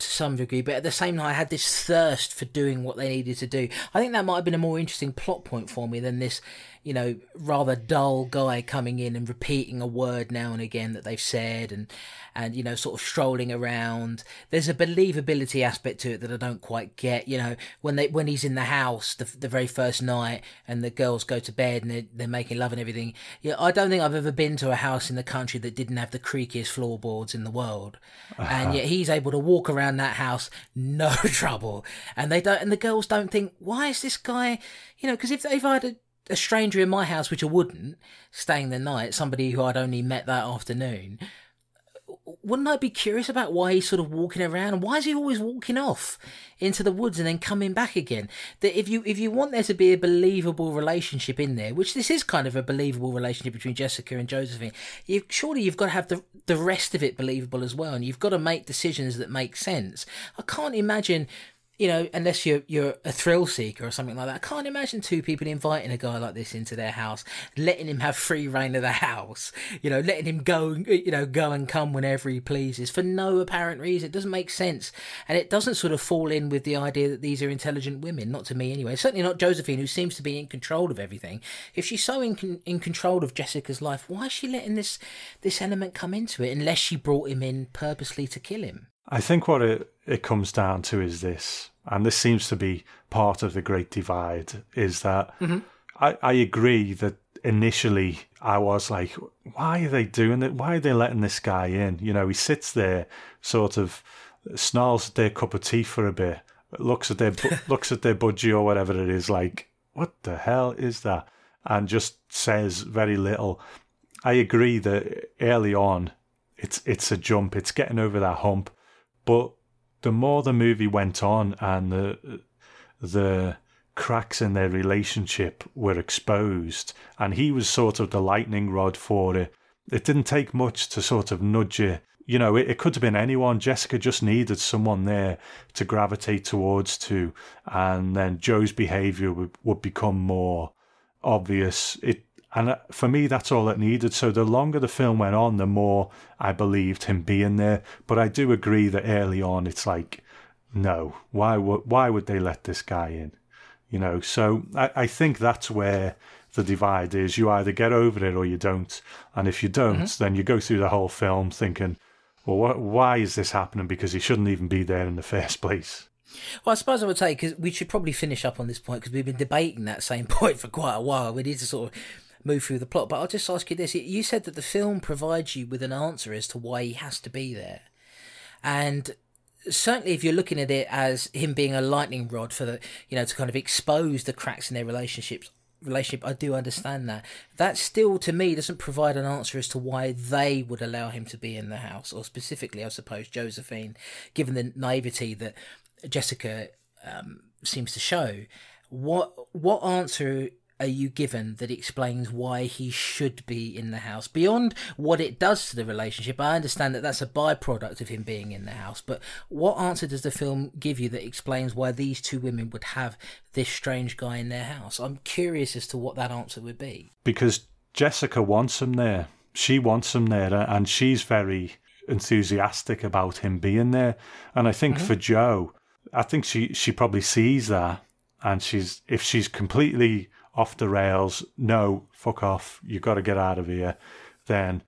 to some degree, but at the same time, I had this thirst for doing what they needed to do. I think that might have been a more interesting plot point for me than this you know, rather dull guy coming in and repeating a word now and again that they've said and, and, you know, sort of strolling around. There's a believability aspect to it that I don't quite get. You know, when they, when he's in the house the, the very first night and the girls go to bed and they're, they're making love and everything. Yeah, I don't think I've ever been to a house in the country that didn't have the creakiest floorboards in the world. Uh-huh. And yet he's able to walk around that house no trouble. And they don't, and the girls don't think, why is this guy, you know, because if they've had a, a stranger in my house, which I wouldn't, staying the night, somebody who I'd only met that afternoon, wouldn't I be curious about why he's sort of walking around? Why is he always walking off into the woods and then coming back again? That if you if you want there to be a believable relationship in there, which this is kind of a believable relationship between Jessica and Josephine, you surely you've got to have the the rest of it believable as well, and you've got to make decisions that make sense. I can't imagine you know, unless you're you're a thrill seeker or something like that, I can't imagine two people inviting a guy like this into their house, letting him have free reign of the house, you know, letting him go, you know, go and come whenever he pleases for no apparent reason. It doesn't make sense, and it doesn't sort of fall in with the idea that these are intelligent women. Not to me, anyway. Certainly not Josephine, who seems to be in control of everything. If she's so in in control of Jessica's life, why is she letting this this element come into it? Unless she brought him in purposely to kill him. I think what it, it comes down to is this, and this seems to be part of the great divide, is that mm-hmm. I, I agree that initially I was like, why are they doing it? Why are they letting this guy in? You know, he sits there, sort of snarls at their cup of tea for a bit, looks at their looks at their budgie or whatever it is, like, what the hell is that? And just says very little. I agree that early on, it's it's a jump. It's getting over that hump. But the more the movie went on and the the cracks in their relationship were exposed, and he was sort of the lightning rod for it. It didn't take much to sort of nudge you. You know, it, it could have been anyone. Jessica just needed someone there to gravitate towards to, and then Joe's behaviour would, would become more obvious. It and uh, for me, that's all it needed. So the longer the film went on, the more I believed him being there. But I do agree that early on, it's like, no, why would why would they let this guy in? You know. So I, I think that's where the divide is. You either get over it or you don't. And if you don't, mm-hmm. then you go through the whole film thinking, well, what, why is this happening? Because he shouldn't even be there in the first place. Well, I suppose I would say because we should probably finish up on this point because we've been debating that same point for quite a while. We need to sort of move through the plot. But I'll just ask you this: you said that the film provides you with an answer as to why he has to be there, and certainly if you're looking at it as him being a lightning rod for the you know to kind of expose the cracks in their relationships relationship i do understand that. That still to me doesn't provide an answer as to why they would allow him to be in the house or specifically i suppose josephine given the naivety that jessica um, seems to show. What what answer are you given that explains why he should be in the house? Beyond what it does to the relationship i understand that that's a byproduct of him being in the house but what answer does the film give you that explains why these two women would have this strange guy in their house? I'm curious as to what that answer would be. Because jessica wants him there. She wants him there and she's very enthusiastic about him being there. And i think mm-hmm. for joe i think she she probably sees that and she's if she's completely off the rails, no, fuck off, you've got to get out of here, then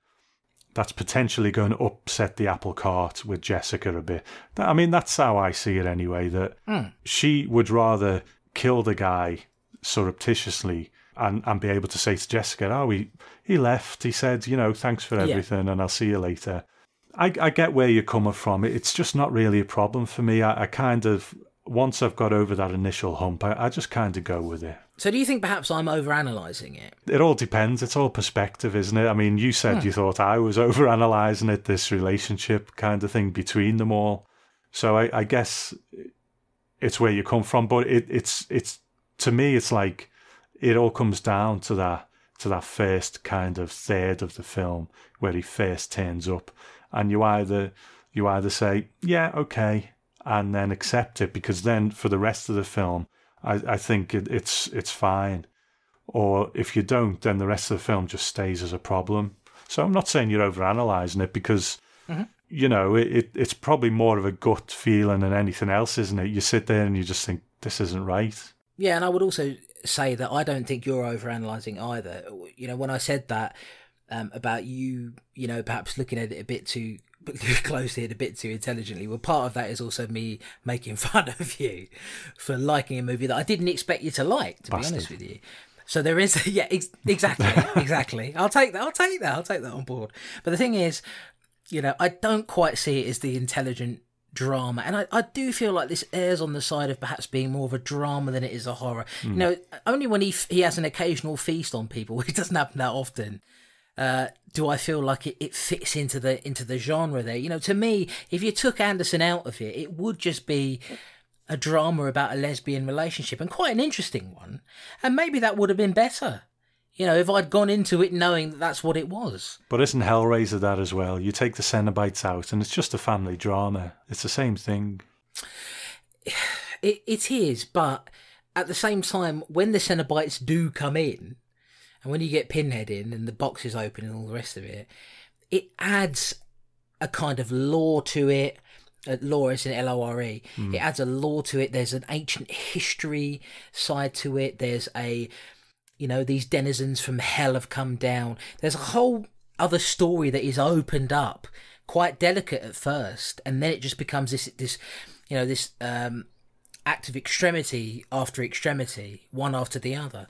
that's potentially going to upset the apple cart with Jessica a bit. I mean, that's how I see it anyway, that mm. she would rather kill the guy surreptitiously and and be able to say to Jessica, "Oh, he he left. He said, you know, thanks for everything, and I'll see you later." I, I get where you're coming from. It's just not really a problem for me. I, I kind of once I've got over that initial hump, I, I just kind of go with it. So, do you think perhaps I'm overanalyzing it? It all depends. It's all perspective, isn't it? I mean, you said you hmm. thought I was overanalyzing it, this relationship kind of thing between them all. So, I, I guess it's where you come from, but it, it's it's to me, it's like it all comes down to that to that first kind of third of the film where he first turns up, and you either you either say yeah okay and then accept it because then for the rest of the film I, I think it, it's it's fine, or if you don't then the rest of the film just stays as a problem. So I'm not saying you're overanalyzing it because Mm-hmm. you know it, it it's probably more of a gut feeling than anything else, isn't it? You sit there and you just think this isn't right. Yeah, and I would also say that I don't think you're overanalyzing either. You know, when I said that um, about you, you know, perhaps looking at it a bit too closely and a bit too intelligently. Well, part of that is also me making fun of you for liking a movie that I didn't expect you to like. To Bastard. be honest with you. So there is, yeah, ex- exactly, exactly. I'll take that. I'll take that. I'll take that on board. But the thing is, you know, I don't quite see it as the intelligent drama. And I, I do feel like this airs on the side of perhaps being more of a drama than it is a horror. You hmm. know, only when he f- he has an occasional feast on people, which doesn't happen that often. Uh, do I feel like it, it fits into the into the genre there? You know, to me, if you took Anderson out of it, it would just be a drama about a lesbian relationship and quite an interesting one. And maybe that would have been better. You know, if I'd gone into it knowing that that's what it was. But isn't Hellraiser that as well? You take the Cenobites out and it's just a family drama. It's the same thing. It, it is, but at the same time, when the Cenobites do come in, and when you get Pinhead in and the box is open and all the rest of it, it adds a kind of lore to it. Uh, lore is in L O R E. It adds a lore to it. There's an ancient history side to it. There's a, you know, these denizens from hell have come down. There's a whole other story that is opened up, quite delicate at first, and then it just becomes this, this, you know, this um, act of extremity after extremity, one after the other.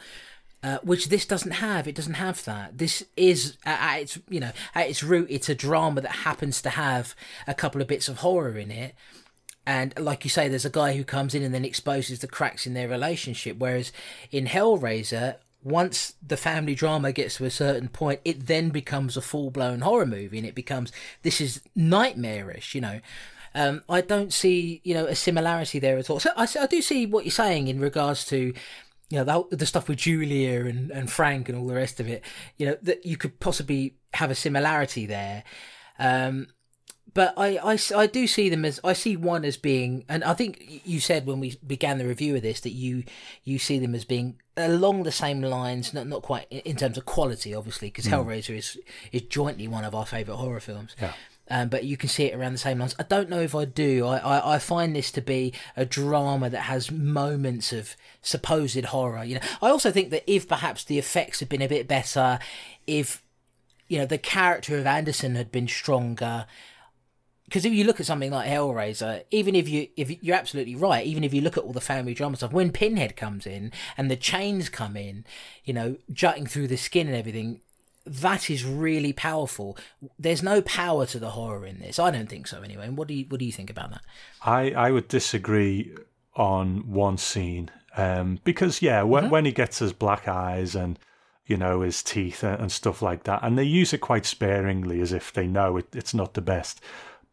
Uh, which this doesn't have. It doesn't have that. This is at, its you know at its root, it's a drama that happens to have a couple of bits of horror in it. And like you say, there's a guy who comes in and then exposes the cracks in their relationship. Whereas in Hellraiser, once the family drama gets to a certain point, it then becomes a full blown horror movie, and it becomes this is nightmarish. You know, um, I don't see you know a similarity there at all. So I, I do see what you're saying in regards to you know the, the stuff with Julia and, and Frank and all the rest of it. You know that you could possibly have a similarity there. Um, but I, I, I do see them as I see one as being, and I think you said when we began the review of this that you you see them as being along the same lines, not not quite in terms of quality, obviously, because Hellraiser is is jointly one of our favourite horror films. Yeah. Um, but you can see it around the same lines. I don't know if I do. I, I, I find this to be a drama that has moments of supposed horror. You know, I also think that if perhaps the effects had been a bit better, if you know the character of Anderson had been stronger, because if you look at something like Hellraiser, even if you if you're absolutely right, even if you look at all the family drama stuff, when Pinhead comes in and the chains come in, you know, jutting through the skin and everything, that is really powerful. There's no power to the horror in this. I don't think so anyway. And what do you what do you think about that? I, I would disagree on one scene um, because yeah, when, when he gets his black eyes and you know his teeth and, and stuff like that, and they use it quite sparingly as if they know it, it's not the best.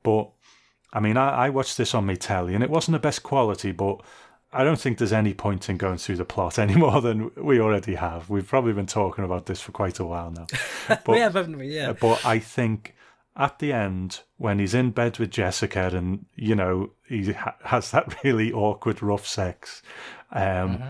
But I mean, I, I watched this on my telly and it wasn't the best quality, but I don't think there's any point in going through the plot any more than we already have. We've probably been talking about this for quite a while now. But, we have, haven't we? Yeah. but I think at the end, when he's in bed with Jessica and, you know, he ha- has that really awkward, rough sex, um,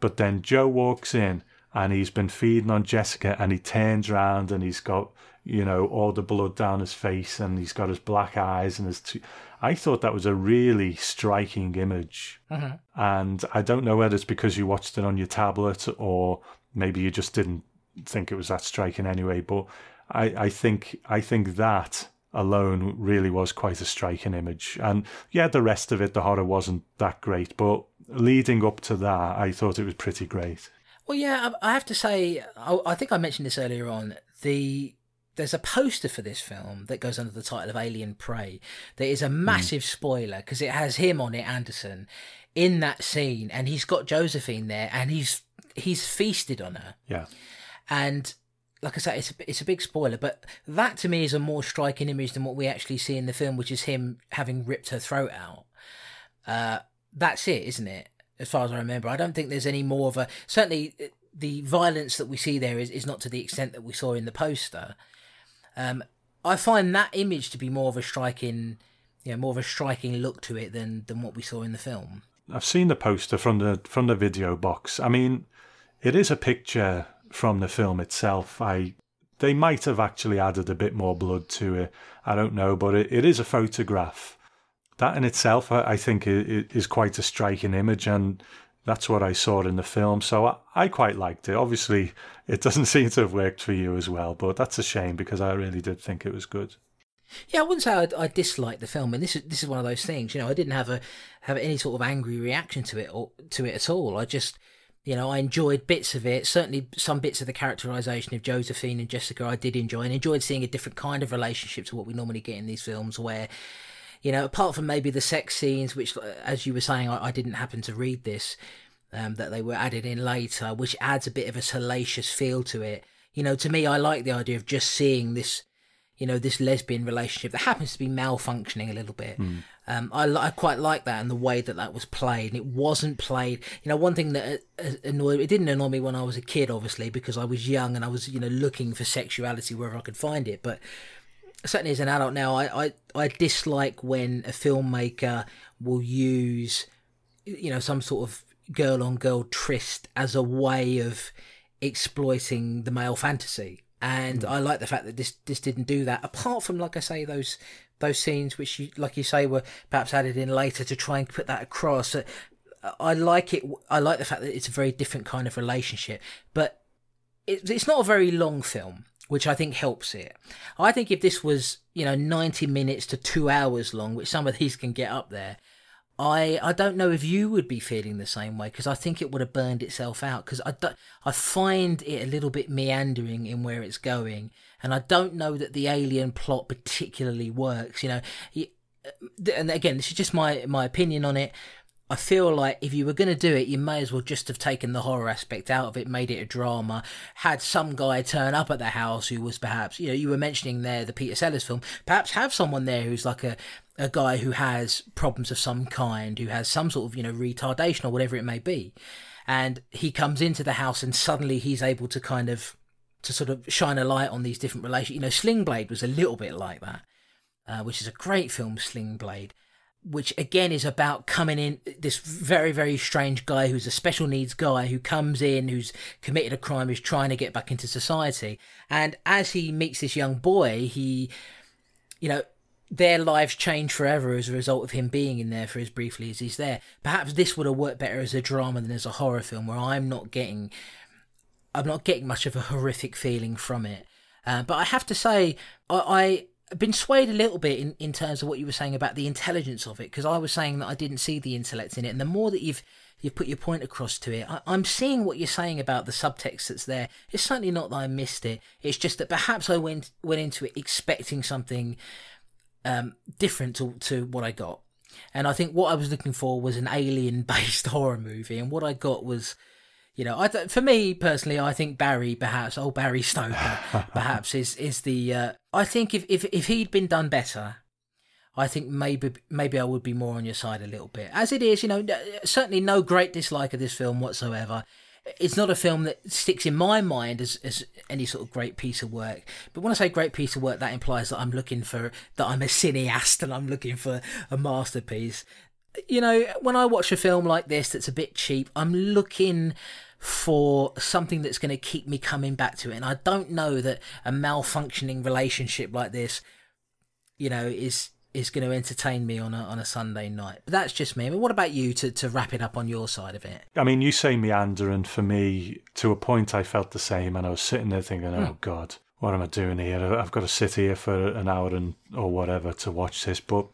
but then Joe walks in and he's been feeding on Jessica and he turns around and he's got, you know, all the blood down his face and he's got his black eyes and his. T- I thought that was a really striking image. Mm-hmm. And I don't know whether it's because you watched it on your tablet or maybe you just didn't think it was that striking anyway. But I, I think I think that alone really was quite a striking image. And yeah, the rest of it, the horror wasn't that great, but leading up to that, I thought it was pretty great. Well, yeah, I I have to say, I, I think I mentioned this earlier on. The there's a poster for this film that goes under the title of Alien Prey. That is a massive spoiler because it has him on it, Anderson, in that scene, and he's got Josephine there, and he's he's feasted on her. Yeah. And like I say, it's a, it's a big spoiler, but that to me is a more striking image than what we actually see in the film, which is him having ripped her throat out. Uh, that's it, isn't it? As far as I remember, I don't think there's any more of a. Certainly, the violence that we see there is, is not to the extent that we saw in the poster. Um, I find that image to be more of a striking, you know, more of a striking look to it than than what we saw in the film. I've seen the poster from the from the video box. I mean, it is a picture from the film itself. I they might have actually added a bit more blood to it. I don't know, but it, it is a photograph. That in itself, I, think, is, is quite a striking image, and that's what I saw in the film. So I, I quite liked it. Obviously, it doesn't seem to have worked for you as well, but that's a shame because I really did think it was good. Yeah, I wouldn't say I, I disliked the film, and this is this is one of those things. You know, I didn't have a have any sort of angry reaction to it or to it at all. I just, you know, I enjoyed bits of it. Certainly, some bits of the characterization of Josephine and Jessica, I did enjoy, and enjoyed seeing a different kind of relationship to what we normally get in these films, where, you know, apart from maybe the sex scenes, which, as you were saying, I, I didn't happen to read this, um, that they were added in later, which adds a bit of a salacious feel to it. You know, to me, I like the idea of just seeing this you know this lesbian relationship that happens to be malfunctioning a little bit. Hmm. Um, I, I quite like that and the way that that was played. And it wasn't played. You know, one thing that uh, annoyed it didn't annoy me when I was a kid, obviously, because I was young and I was you know looking for sexuality wherever I could find it. But certainly as an adult now, I I, I dislike when a filmmaker will use you know some sort of girl on girl tryst as a way of exploiting the male fantasy and I like the fact that this this didn't do that. Apart from, like I say, those those scenes which, you, like you say, were perhaps added in later to try and put that across. Uh, I like it. I like the fact that it's a very different kind of relationship, but it, it's not a very long film, which I think helps it. I think if this was, you know, ninety minutes to two hours long, which some of these can get up there, I I don't know if you would be feeling the same way because I think it would have burned itself out because I do, I find it a little bit meandering in where it's going and I don't know that the alien plot particularly works you know uh, and again this is just my my opinion on it I feel like if you were going to do it, you may as well just have taken the horror aspect out of it, made it a drama, had some guy turn up at the house who was perhaps, you know, you were mentioning there the Peter Sellers film, perhaps have someone there who's like a, a guy who has problems of some kind, who has some sort of, you know, retardation or whatever it may be. And he comes into the house and suddenly he's able to kind of, to sort of shine a light on these different relations. You know, Sling Blade was a little bit like that, uh, which is a great film, Sling Blade which again is about coming in this very very strange guy who's a special needs guy who comes in who's committed a crime who's trying to get back into society. And as he meets this young boy he you know their lives change forever as a result of him being in there for as briefly as he's there. Perhaps this would have worked better as a drama than as a horror film where i'm not getting i'm not getting much of a horrific feeling from it. Uh, but i have to say I, I been swayed a little bit in, in terms of what you were saying about the intelligence of it because I was saying that I didn't see the intellect in it, and the more that you've you've put your point across to it, I, I'm seeing what you're saying about the subtext that's there. It's certainly not that I missed it. It's just that perhaps I went went into it expecting something um, different to to what I got, and I think what I was looking for was an alien based horror movie, and what I got was you know, I th- for me personally, I think Barry, perhaps, old Barry Stoker, perhaps is is the. Uh, I think if, if if he'd been done better, I think maybe maybe I would be more on your side a little bit. As it is, you know, certainly no great dislike of this film whatsoever. It's not a film that sticks in my mind as, as any sort of great piece of work. But when I say great piece of work, that implies that I'm looking for that I'm a cineast and I'm looking for a masterpiece. You know, when I watch a film like this that's a bit cheap, I'm looking for something that's going to keep me coming back to it. And I don't know that a malfunctioning relationship like this, you know, is is going to entertain me on a on a Sunday night. But that's just me. I mean, what about you to to wrap it up on your side of it? I mean, you say meander, and for me, to a point, I felt the same, and I was sitting there thinking, "Oh mm. God, what am I doing here? I've got to sit here for an hour and or whatever to watch this." But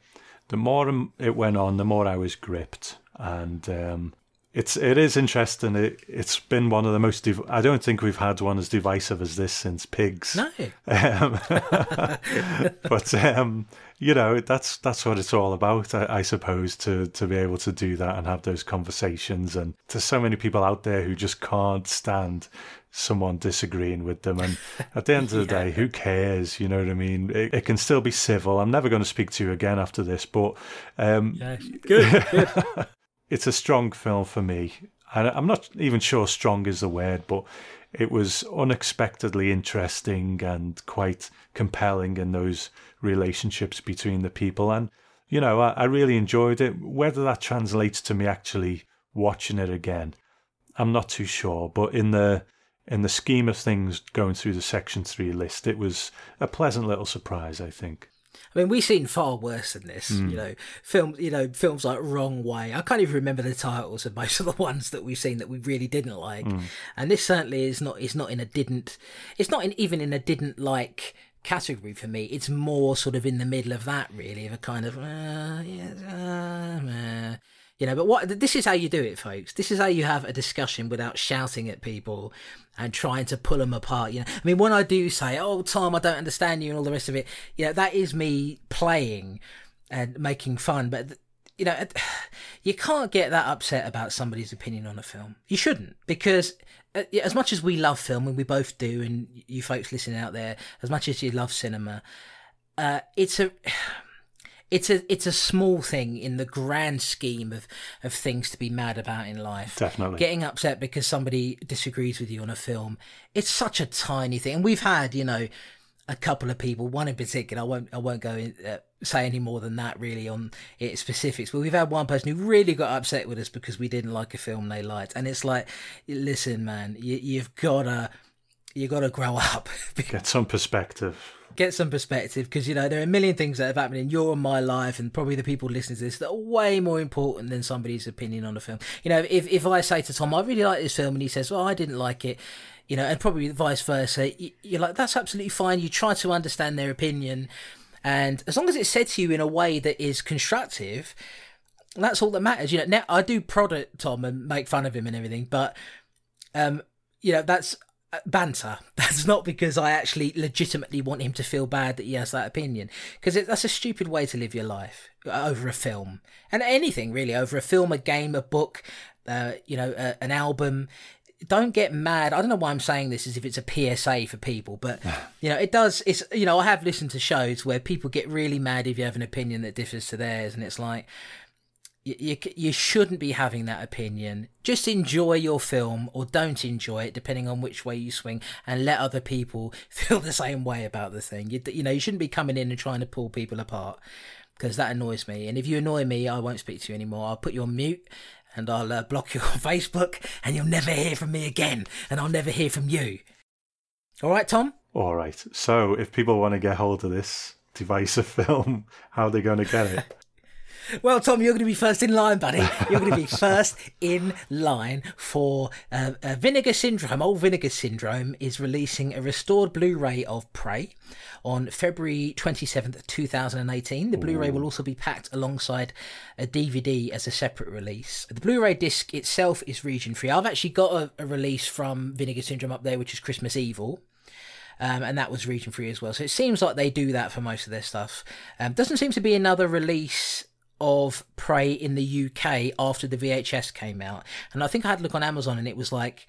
the more it went on, the more I was gripped, and um, it's it is interesting. It it's been one of the most. Div- I don't think we've had one as divisive as this since pigs. No. Um, but um, you know that's that's what it's all about, I, I suppose. To to be able to do that and have those conversations, and there's so many people out there who just can't stand someone disagreeing with them. And at the end of the day, who cares? You know what I mean? It, it, can still be civil. I'm never going to speak to you again after this, but um, yeah, good. good. it's a strong film for me. And I'm not even sure strong is the word, but it was unexpectedly interesting and quite compelling in those relationships between the people. And, you know, I, I really enjoyed it. Whether that translates to me actually watching it again, I'm not too sure. But in the in the scheme of things going through the section three list, it was a pleasant little surprise, I think. I mean, we've seen far worse than this. Hmm. Mm. You know, film. You know, films like Wrong Way. I can't even remember the titles of most of the ones that we've seen that we really didn't like. Hmm. Mm. And this certainly is not. Is not in a didn't. It's not in, even in a didn't like category for me. It's more sort of in the middle of that, really, of a kind of uh, yeah, uh, you know. But what this is how you do it, folks. This is how you have a discussion without shouting at people and trying to pull them apart. You know, I mean, when I do say, "Oh, Tom, I don't understand you," and all the rest of it, you know, that is me playing and making fun. But you know, you can't get that upset about somebody's opinion on a film. You shouldn't, because uh, as much as we love film, and we both do, and you folks listening out there, as much as you love cinema, uh, it's a it's a it's a small thing in the grand scheme of of things to be mad about in life. Definitely, getting upset because somebody disagrees with you on a film. It's such a tiny thing, and we've had you know a couple of people, one in particular. I won't I won't go in, uh, say any more than that really on its specifics. But we've had one person who really got upset with us because we didn't like a film they liked, and it's like, listen, man, you, you've gotta you gotta grow up. Get some perspective get some perspective because you know there are a million things that have happened in your and my life and probably the people listening to this that are way more important than somebody's opinion on a film. You know if, if i say to tom i really like this film and he says well i didn't like it you know and probably vice versa you're like that's absolutely fine. You try to understand their opinion and as long as it's said to you in a way that is constructive that's all that matters. You know now i do prod at tom and make fun of him and everything but um you know that's banter. That's not because I actually legitimately want him to feel bad that he has that opinion. Because that's a stupid way to live your life over a film and anything really over a film, a game, a book, uh, you know, uh, an album. Don't get mad. I don't know why I'm saying this as if it's a PSA for people, but you know, it does. It's you know, I have listened to shows where people get really mad if you have an opinion that differs to theirs, and it's like you, you, you shouldn't be having that opinion. Just enjoy your film or don't enjoy it, depending on which way you swing, and let other people feel the same way about the thing. You, you know, you shouldn't be coming in and trying to pull people apart because that annoys me. And if you annoy me, I won't speak to you anymore. I'll put you on mute and I'll uh, block you on Facebook, and you'll never hear from me again, and I'll never hear from you. All right, Tom? All right. So, if people want to get hold of this divisive film, how are they going to get it? Well, Tom, you're going to be first in line, buddy. You're going to be first in line for uh, uh, Vinegar Syndrome. Old Vinegar Syndrome is releasing a restored Blu ray of Prey on February 27th, 2018. The Blu ray will also be packed alongside a DVD as a separate release. The Blu ray disc itself is region free. I've actually got a, a release from Vinegar Syndrome up there, which is Christmas Evil. Um, and that was region free as well. So it seems like they do that for most of their stuff. Um, doesn't seem to be another release of Prey in the UK after the VHS came out, and I think I had a look on Amazon, and it was like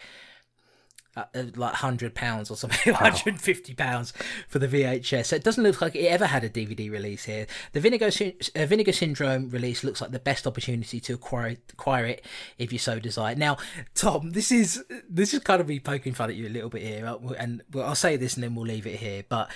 uh, like hundred pounds or something, hundred fifty pounds for the VHS. So it doesn't look like it ever had a DVD release here. The Vinegar uh, Vinegar Syndrome release looks like the best opportunity to acquire acquire it if you so desire. Now, Tom, this is this is kind of me poking fun at you a little bit here, and I'll say this and then we'll leave it here. But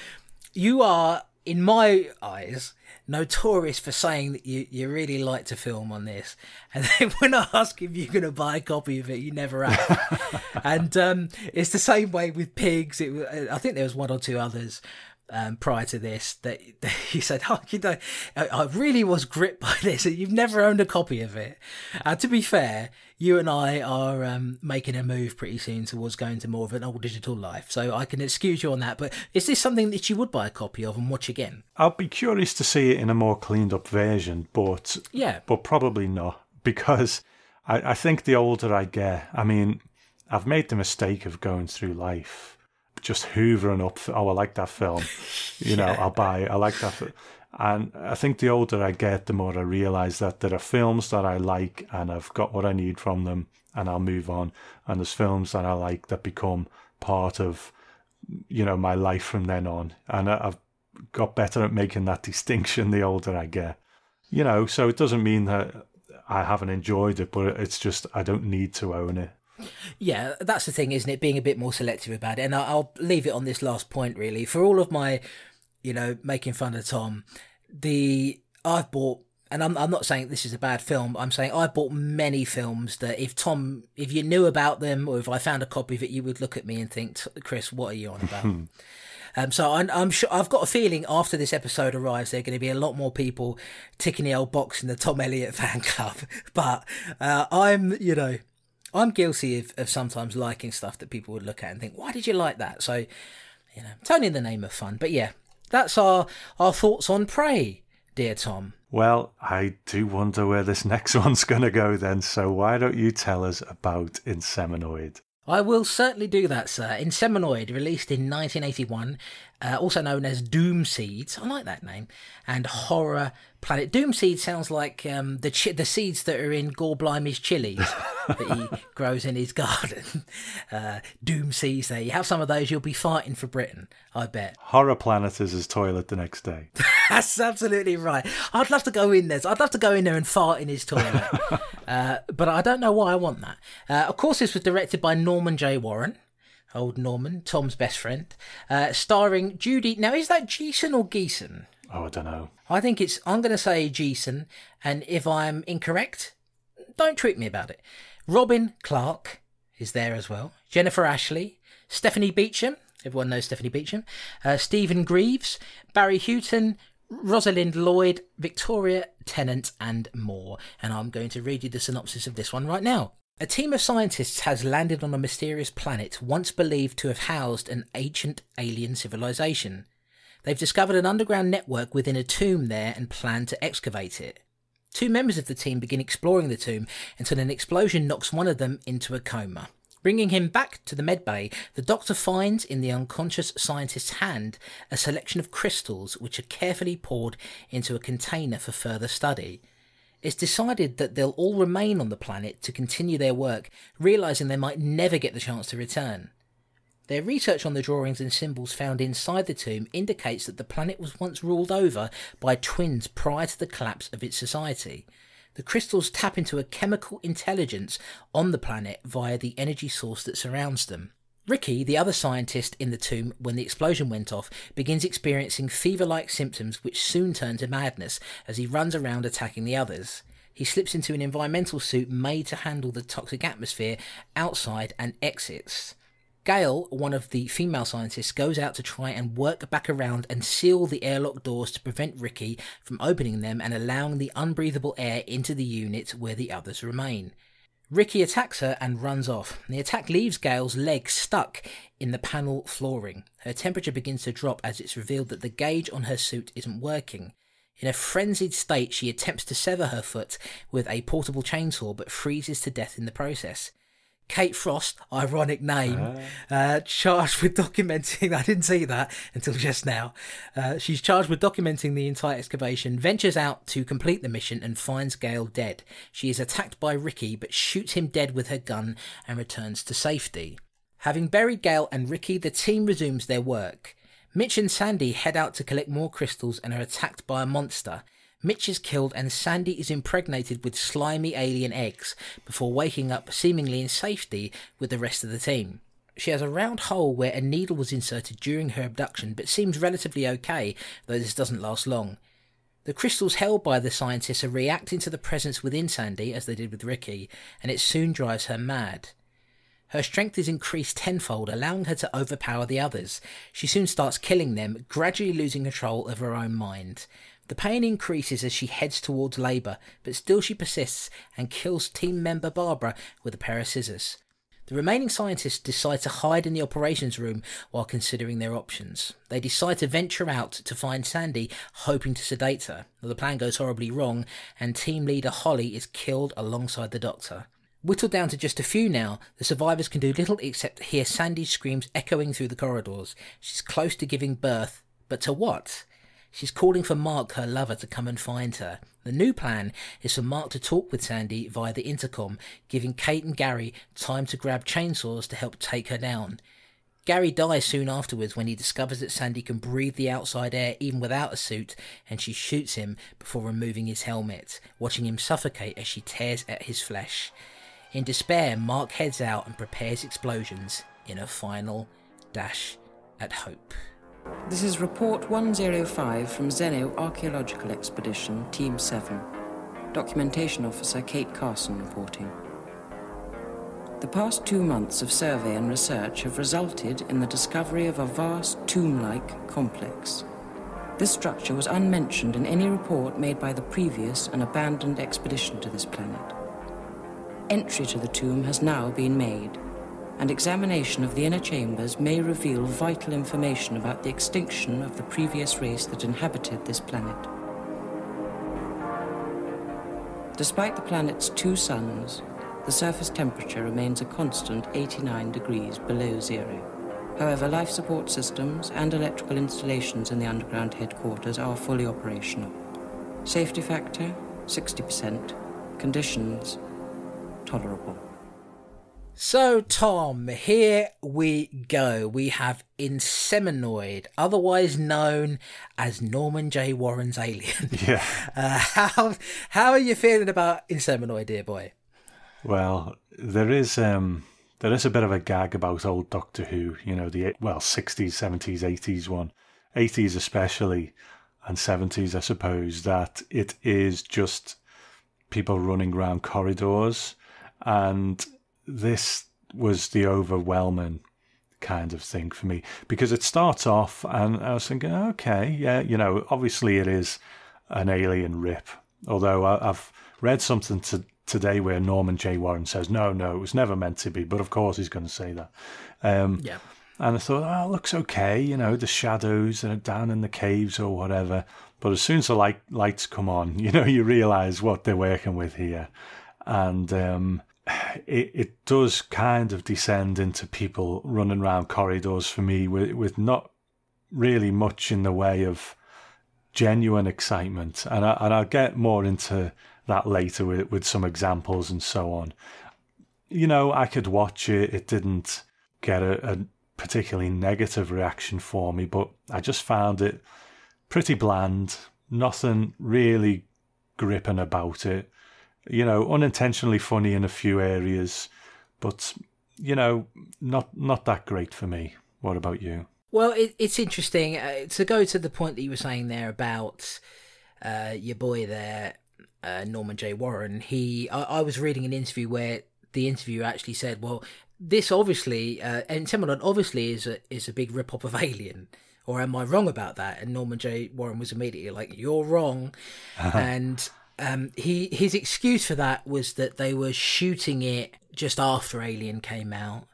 you are, in my eyes, notorious for saying that you, you really like to film on this. And then when I ask if you're going to buy a copy of it, you never have. and um, it's the same way with Pigs. It, I think there was one or two others um, prior to this that, that he said, "Oh, you know, I, I, really was gripped by this. You've never owned a copy of it." Uh, to be fair, you and I are um, making a move pretty soon towards going to more of an old digital life, so I can excuse you on that. But is this something that you would buy a copy of and watch again? I'll be curious to see it in a more cleaned up version, but yeah, but probably not because I, I think the older I get, I mean, I've made the mistake of going through life just hoovering up. Oh, I like that film. You know, I'll buy. I like that. And I think the older I get, the more I realize that there are films that I like and I've got what I need from them and I'll move on. And there's films that I like that become part of, you know, my life from then on. And I've got better at making that distinction the older I get. You know, so it doesn't mean that I haven't enjoyed it, but it's just I don't need to own it. Yeah, that's the thing, isn't it? Being a bit more selective about it. And I'll leave it on this last point, really. For all of my, you know, making fun of Tom, the I've bought, and I'm I'm not saying this is a bad film. I'm saying I've bought many films that if Tom, if you knew about them, or if I found a copy of it, you would look at me and think, Chris, what are you on about? Um, so I'm, I'm, sure I've got a feeling after this episode arrives, there are going to be a lot more people ticking the old box in the Tom Elliott fan club. But uh, I'm, you know, I'm guilty of, of sometimes liking stuff that people would look at and think, why did you like that? So, you know, it's only in the name of fun. But yeah, that's our, our thoughts on Prey, dear Tom. Well, I do wonder where this next one's going to go then. So why don't you tell us about Inseminoid? I will certainly do that, sir. Inseminoid, released in 1981, uh, also known as Doom Seeds. I like that name. And Horror Planet. Doom Seed sounds like um, the chi- the seeds that are in Gorblimey's chilies that he grows in his garden. Uh, Doom Seeds there. You have some of those, you'll be fighting for Britain, I bet. Horror Planet is his toilet the next day. That's absolutely right. I'd love to go in there. I'd love to go in there and fart in his toilet. uh, but I don't know why I want that. Uh, of course, this was directed by Norman J. Warren old Norman, Tom's best friend, uh, starring Judy. Now, is that Jason or Geeson? Oh, I don't know. I think it's. I'm going to say Jason, and if I'm incorrect, don't tweet me about it. Robin Clark is there as well. Jennifer Ashley, Stephanie Beacham. Everyone knows Stephanie Beacham. Uh, Stephen Greaves, Barry Houghton, Rosalind Lloyd, Victoria Tennant, and more. And I'm going to read you the synopsis of this one right now. A team of scientists has landed on a mysterious planet once believed to have housed an ancient alien civilization. They've discovered an underground network within a tomb there and plan to excavate it. Two members of the team begin exploring the tomb until an explosion knocks one of them into a coma. Bringing him back to the medbay, the doctor finds in the unconscious scientist's hand a selection of crystals which are carefully poured into a container for further study. It's decided that they'll all remain on the planet to continue their work, realizing they might never get the chance to return. Their research on the drawings and symbols found inside the tomb indicates that the planet was once ruled over by twins prior to the collapse of its society. The crystals tap into a chemical intelligence on the planet via the energy source that surrounds them. Ricky, the other scientist in the tomb when the explosion went off, begins experiencing fever like symptoms which soon turn to madness as he runs around attacking the others. He slips into an environmental suit made to handle the toxic atmosphere outside and exits. Gail, one of the female scientists, goes out to try and work back around and seal the airlock doors to prevent Ricky from opening them and allowing the unbreathable air into the unit where the others remain. Ricky attacks her and runs off. The attack leaves Gail's leg stuck in the panel flooring. Her temperature begins to drop as it's revealed that the gauge on her suit isn't working. In a frenzied state, she attempts to sever her foot with a portable chainsaw but freezes to death in the process. Kate Frost, ironic name, uh, charged with documenting. I didn't see that until just now. Uh, she's charged with documenting the entire excavation, ventures out to complete the mission, and finds Gail dead. She is attacked by Ricky, but shoots him dead with her gun and returns to safety. Having buried Gail and Ricky, the team resumes their work. Mitch and Sandy head out to collect more crystals and are attacked by a monster. Mitch is killed and Sandy is impregnated with slimy alien eggs before waking up seemingly in safety with the rest of the team. She has a round hole where a needle was inserted during her abduction, but seems relatively okay, though this doesn't last long. The crystals held by the scientists are reacting to the presence within Sandy, as they did with Ricky, and it soon drives her mad. Her strength is increased tenfold, allowing her to overpower the others. She soon starts killing them, gradually losing control of her own mind. The pain increases as she heads towards labour, but still she persists and kills team member Barbara with a pair of scissors. The remaining scientists decide to hide in the operations room while considering their options. They decide to venture out to find Sandy, hoping to sedate her. The plan goes horribly wrong, and team leader Holly is killed alongside the doctor. Whittled down to just a few now, the survivors can do little except hear Sandy's screams echoing through the corridors. She's close to giving birth, but to what? She's calling for Mark, her lover, to come and find her. The new plan is for Mark to talk with Sandy via the intercom, giving Kate and Gary time to grab chainsaws to help take her down. Gary dies soon afterwards when he discovers that Sandy can breathe the outside air even without a suit, and she shoots him before removing his helmet, watching him suffocate as she tears at his flesh. In despair, Mark heads out and prepares explosions in a final dash at hope. This is Report 105 from Zeno Archaeological Expedition, Team 7. Documentation Officer Kate Carson reporting. The past two months of survey and research have resulted in the discovery of a vast tomb like complex. This structure was unmentioned in any report made by the previous and abandoned expedition to this planet. Entry to the tomb has now been made, and examination of the inner chambers may reveal vital information about the extinction of the previous race that inhabited this planet. Despite the planet's two suns, the surface temperature remains a constant 89 degrees below zero. However, life support systems and electrical installations in the underground headquarters are fully operational. Safety factor 60%. Conditions tolerable. So, Tom, here we go. We have Inseminoid, otherwise known as Norman J. Warren's Alien. Yeah. Uh, how how are you feeling about Inseminoid, dear boy? Well, there is um there is a bit of a gag about old Doctor Who, you know, the well, 60s, 70s, 80s one. 80s especially and 70s I suppose that it is just people running around corridors and this was the overwhelming kind of thing for me because it starts off and I was thinking, okay, yeah, you know, obviously it is an alien rip. Although I, I've read something to, today where Norman J. Warren says, no, no, it was never meant to be, but of course he's going to say that. Um, Yeah. and I thought, oh, it looks okay, you know, the shadows are down in the caves or whatever. But as soon as the light, lights come on, you know, you realise what they're working with here. And um, it, it does kind of descend into people running around corridors for me with, with not really much in the way of genuine excitement. And, I, and I'll get more into that later with, with some examples and so on. You know, I could watch it, it didn't get a, a particularly negative reaction for me, but I just found it pretty bland. Nothing really gripping about it. You know, unintentionally funny in a few areas, but you know, not not that great for me. What about you? Well, it, it's interesting uh, to go to the point that you were saying there about uh, your boy there, uh, Norman J. Warren. He, I, I was reading an interview where the interviewer actually said, "Well, this obviously, uh, and Timberland obviously is a is a big rip off of Alien." Or am I wrong about that? And Norman J. Warren was immediately like, "You're wrong," and um, he his excuse for that was that they were shooting it just after Alien came out.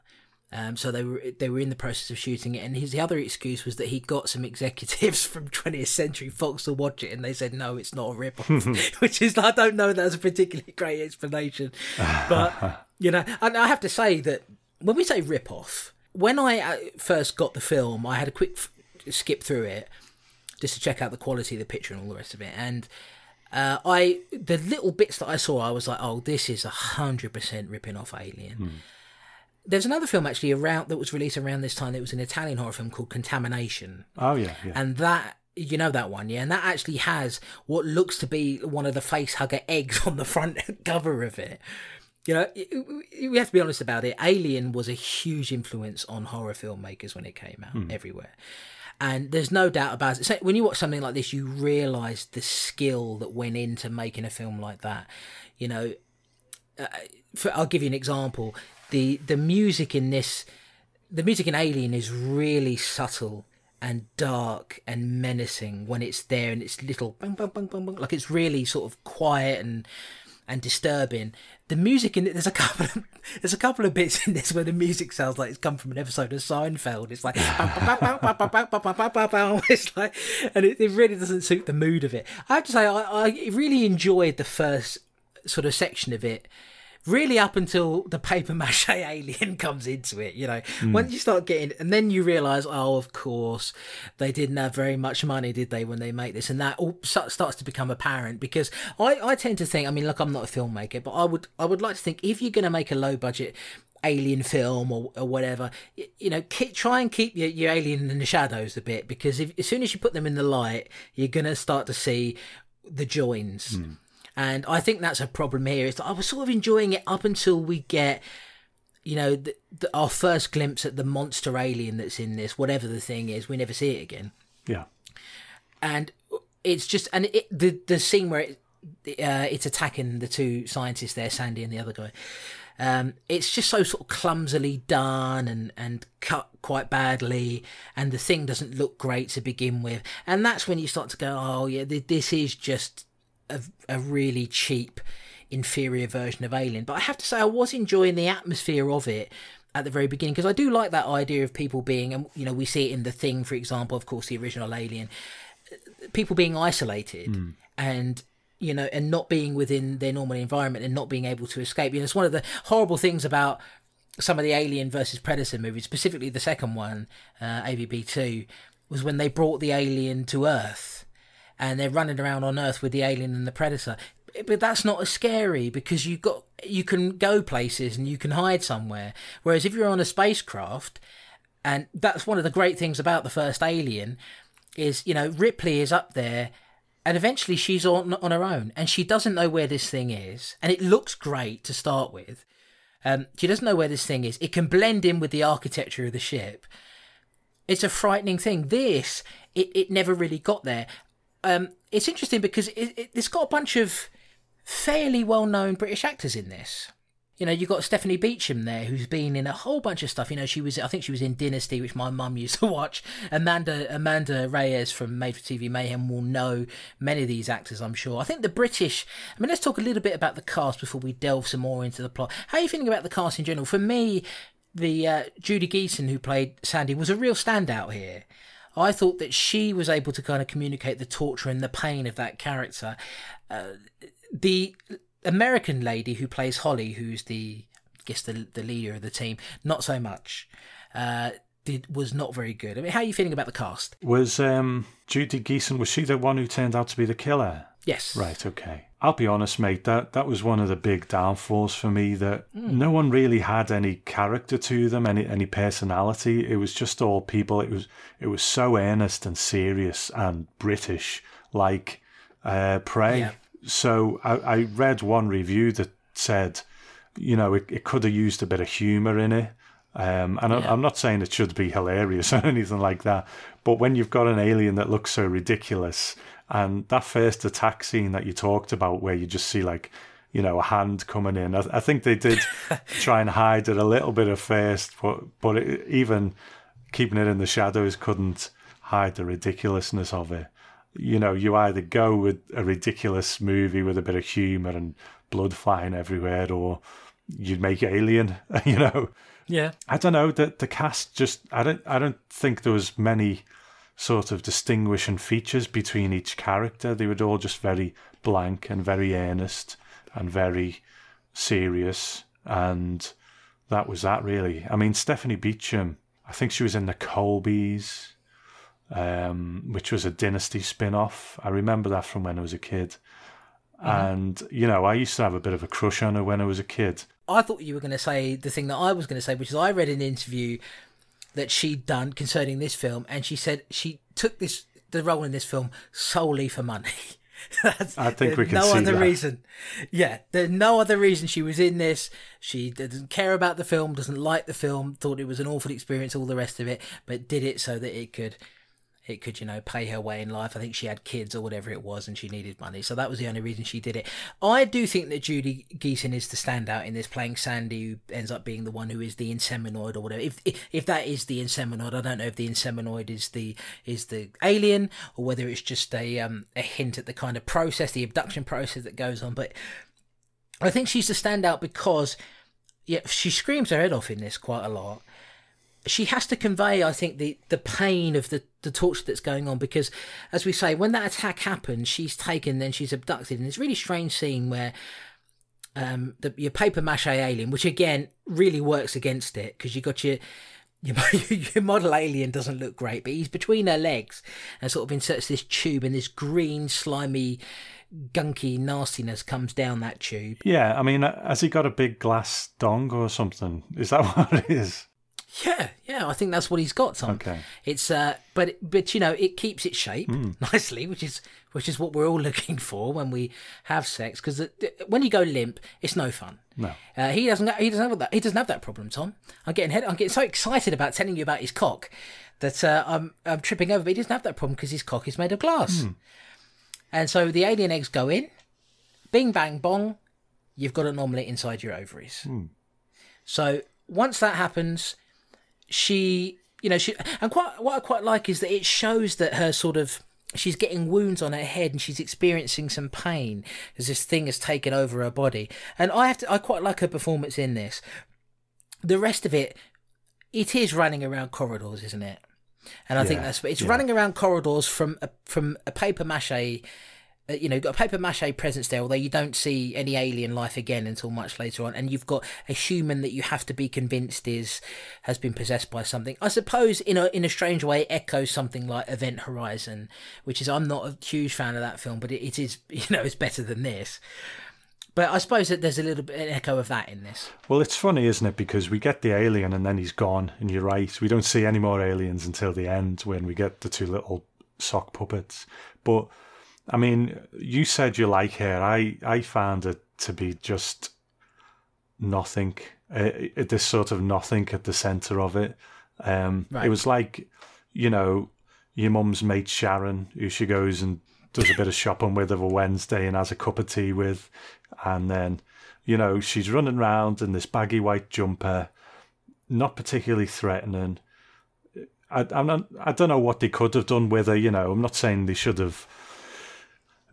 Um, so they were they were in the process of shooting it, and his the other excuse was that he got some executives from 20th Century Fox to watch it, and they said no, it's not a rip off, which is I don't know that's a particularly great explanation, but you know, and I have to say that when we say rip off, when I uh, first got the film, I had a quick f- skip through it just to check out the quality of the picture and all the rest of it, and uh, I the little bits that I saw, I was like, oh, this is a hundred percent ripping off Alien. There's another film actually around that was released around this time. It was an Italian horror film called Contamination, Oh yeah, yeah. and that you know that one, yeah, and that actually has what looks to be one of the face hugger eggs on the front cover of it. You know, we have to be honest about it. Alien was a huge influence on horror filmmakers when it came out everywhere. And there's no doubt about it. So when you watch something like this, you realise the skill that went into making a film like that. You know, uh, for, I'll give you an example. The the music in this, the music in Alien is really subtle and dark and menacing when it's there and it's little bang bang bang bang bang like it's really sort of quiet and and disturbing. The music in it, there's a couple of there's a couple of bits in this where the music sounds like it's come from an episode of Seinfeld. It's like it's like, and it, it really doesn't suit the mood of it. I have to say, I, I really enjoyed the first sort of section of it really up until the paper mache alien comes into it you know. Hmm. Once you start getting and then you realize oh of course they didn't have very much money did they when they make this? And that all starts to become apparent because i i tend to think i mean look i'm not a filmmaker but i would i would like to think if you're going to make a low budget alien film or, or whatever you, you know keep, try and keep your, your alien in the shadows a bit because if, as soon as you put them in the light you're going to start to see the joins hmm. And I think that's a problem here. Is that I was sort of enjoying it up until we get, you know, the, the, our first glimpse at the monster alien that's in this, whatever the thing is. We never see it again, Yeah. and it's just and it, the the scene where it, uh, it's attacking the two scientists there, Sandy and the other guy. Um, it's just so sort of clumsily done and, and cut quite badly, and the thing doesn't look great to begin with. And that's when you start to go, oh yeah, this is just a, a really cheap, inferior version of Alien. But I have to say, I was enjoying the atmosphere of it at the very beginning because I do like that idea of people being, and you know, we see it in The Thing, for example, of course, the original Alien, people being isolated and you know and not being within their normal environment and not being able to escape. You know it's one of the horrible things about some of the alien versus predator movies specifically the second one uh, AVP2 was when they brought the alien to earth and they're running around on earth with the alien and the predator. But that's not as scary because you got you can go places and you can hide somewhere. Whereas if you're on a spacecraft and that's one of the great things about the first alien is you know ripley is up there and eventually she's on on her own and she doesn't know where this thing is. And it looks great to start with. Um, she doesn't know where this thing is. It can blend in with the architecture of the ship. It's a frightening thing. This it, it never really got there um, it's interesting because it, it, it's got a bunch of fairly well-known british actors in this you know, you've got Stephanie Beacham there, who's been in a whole bunch of stuff. You know, she was, I think she was in Dynasty, which my mum used to watch. Amanda Amanda Reyes from Made for TV Mayhem will know many of these actors, I'm sure. I think the British. I mean, let's talk a little bit about the cast before we delve some more into the plot. How are you feeling about the cast in general? For me, the uh, Judy Geeson who played Sandy was a real standout here. I thought that she was able to kind of communicate the torture and the pain of that character. Uh, the American lady who plays Holly, who's the I guess the the leader of the team, not so much. Uh, did was not very good. I mean, how are you feeling about the cast? Was um, Judy Geeson, was she the one who turned out to be the killer? Yes. Right, okay. I'll be honest, mate, that, that was one of the big downfalls for me that no one really had any character to them, any any personality. It was just all people. It was it was so earnest and serious and British, like uh, Prey. Yeah. So I, I read one review that said, you know, it, it could have used a bit of humour in it. Um, and I, I'm not saying it should be hilarious or anything like that, but when you've got an alien that looks so ridiculous, and that first attack scene that you talked about, where you just see like, you know, a hand coming in, I, I think they did try and hide it a little bit at first, but but it, even keeping it in the shadows couldn't hide the ridiculousness of it. You know, you either go with a ridiculous movie with a bit of humour and blood flying everywhere, or you'd make Alien. You know. Yeah. I don't know. The the cast just I don't I don't think there was many sort of distinguishing features between each character. They were all just very blank and very earnest and very serious and that was that really. I mean Stephanie Beacham, I think she was in the Colbys, um, which was a dynasty spin off. I remember that from when I was a kid. And, you know, I used to have a bit of a crush on her when I was a kid. I thought you were going to say the thing that I was going to say, which is I read an interview that she'd done concerning this film, and she said she took this the role in this film solely for money. That's, I think we can no see other that. reason. Yeah, there's no other reason she was in this. She doesn't care about the film, doesn't like the film, thought it was an awful experience, all the rest of it, but did it so that it could it could, you know, pay her way in life. I think she had kids or whatever it was and she needed money. So that was the only reason she did it. I do think that Judy Geeson is the standout in this, playing Sandy, who ends up being the one who is the inseminoid or whatever. If if, that is the inseminoid, I don't know if the inseminoid is the is the alien or whether it's just a um a hint at the kind of process, the abduction process that goes on. But I think she's the standout because yeah, she screams her head off in this quite a lot she has to convey, I think, the, the pain of the, the torture that's going on because, as we say, when that attack happens, she's taken, then she's abducted, and it's a really strange scene where um, the, your paper mache alien, which again really works against it because you got your your, your model alien doesn't look great, but he's between her legs and sort of inserts this tube, and this green, slimy, gunky nastiness comes down that tube. Yeah, I mean, has he got a big glass dong or something? Is that what it is? Yeah, yeah, I think that's what he's got. Tom. Okay. It's uh, but but you know, it keeps its shape Mm. nicely, which is which is what we're all looking for when we have sex. Because when you go limp, it's no fun. No. Uh, he doesn't. He doesn't have that. He doesn't have that problem, Tom. I'm getting head. I'm getting so excited about telling you about his cock that uh, I'm I'm tripping over. But he doesn't have that problem because his cock is made of glass. And so the alien eggs go in, bing bang bong, you've got an omelette inside your ovaries. So once that happens, she, you know, she, and quite what I quite like is that it shows that her sort of. She's getting wounds on her head and she's experiencing some pain as this thing has taken over her body. And I have to, I quite like her performance in this. The rest of it, it is running around corridors, isn't it? And I think Yeah, that's it's yeah. running around corridors from a, from a paper mache. Uh, you know, got a paper mache presence there, although you don't see any alien life again until much later on, and you've got a human that you have to be convinced is has been possessed by something. I suppose in a in a strange way echoes something like Event Horizon, which is I'm not a huge fan of that film, but it, it is you know it's better than this. But I suppose that there's a little bit an echo of that in this. Well, it's funny, isn't it? Because we get the alien and then he's gone, and you're right. We don't see any more aliens until the end when we get the two little sock puppets. But I mean, you said you like her. I I found it to be just nothing. Uh, this sort of nothing at the center of it. Um, Right. It was like, you know, your mum's mate Sharon, who she goes and does a bit of shopping with a Wednesday and has a cup of tea with, and then, you know, she's running around in this baggy white jumper, not particularly threatening. I, I'm not. I don't know what they could have done with her. You know, I'm not saying they should have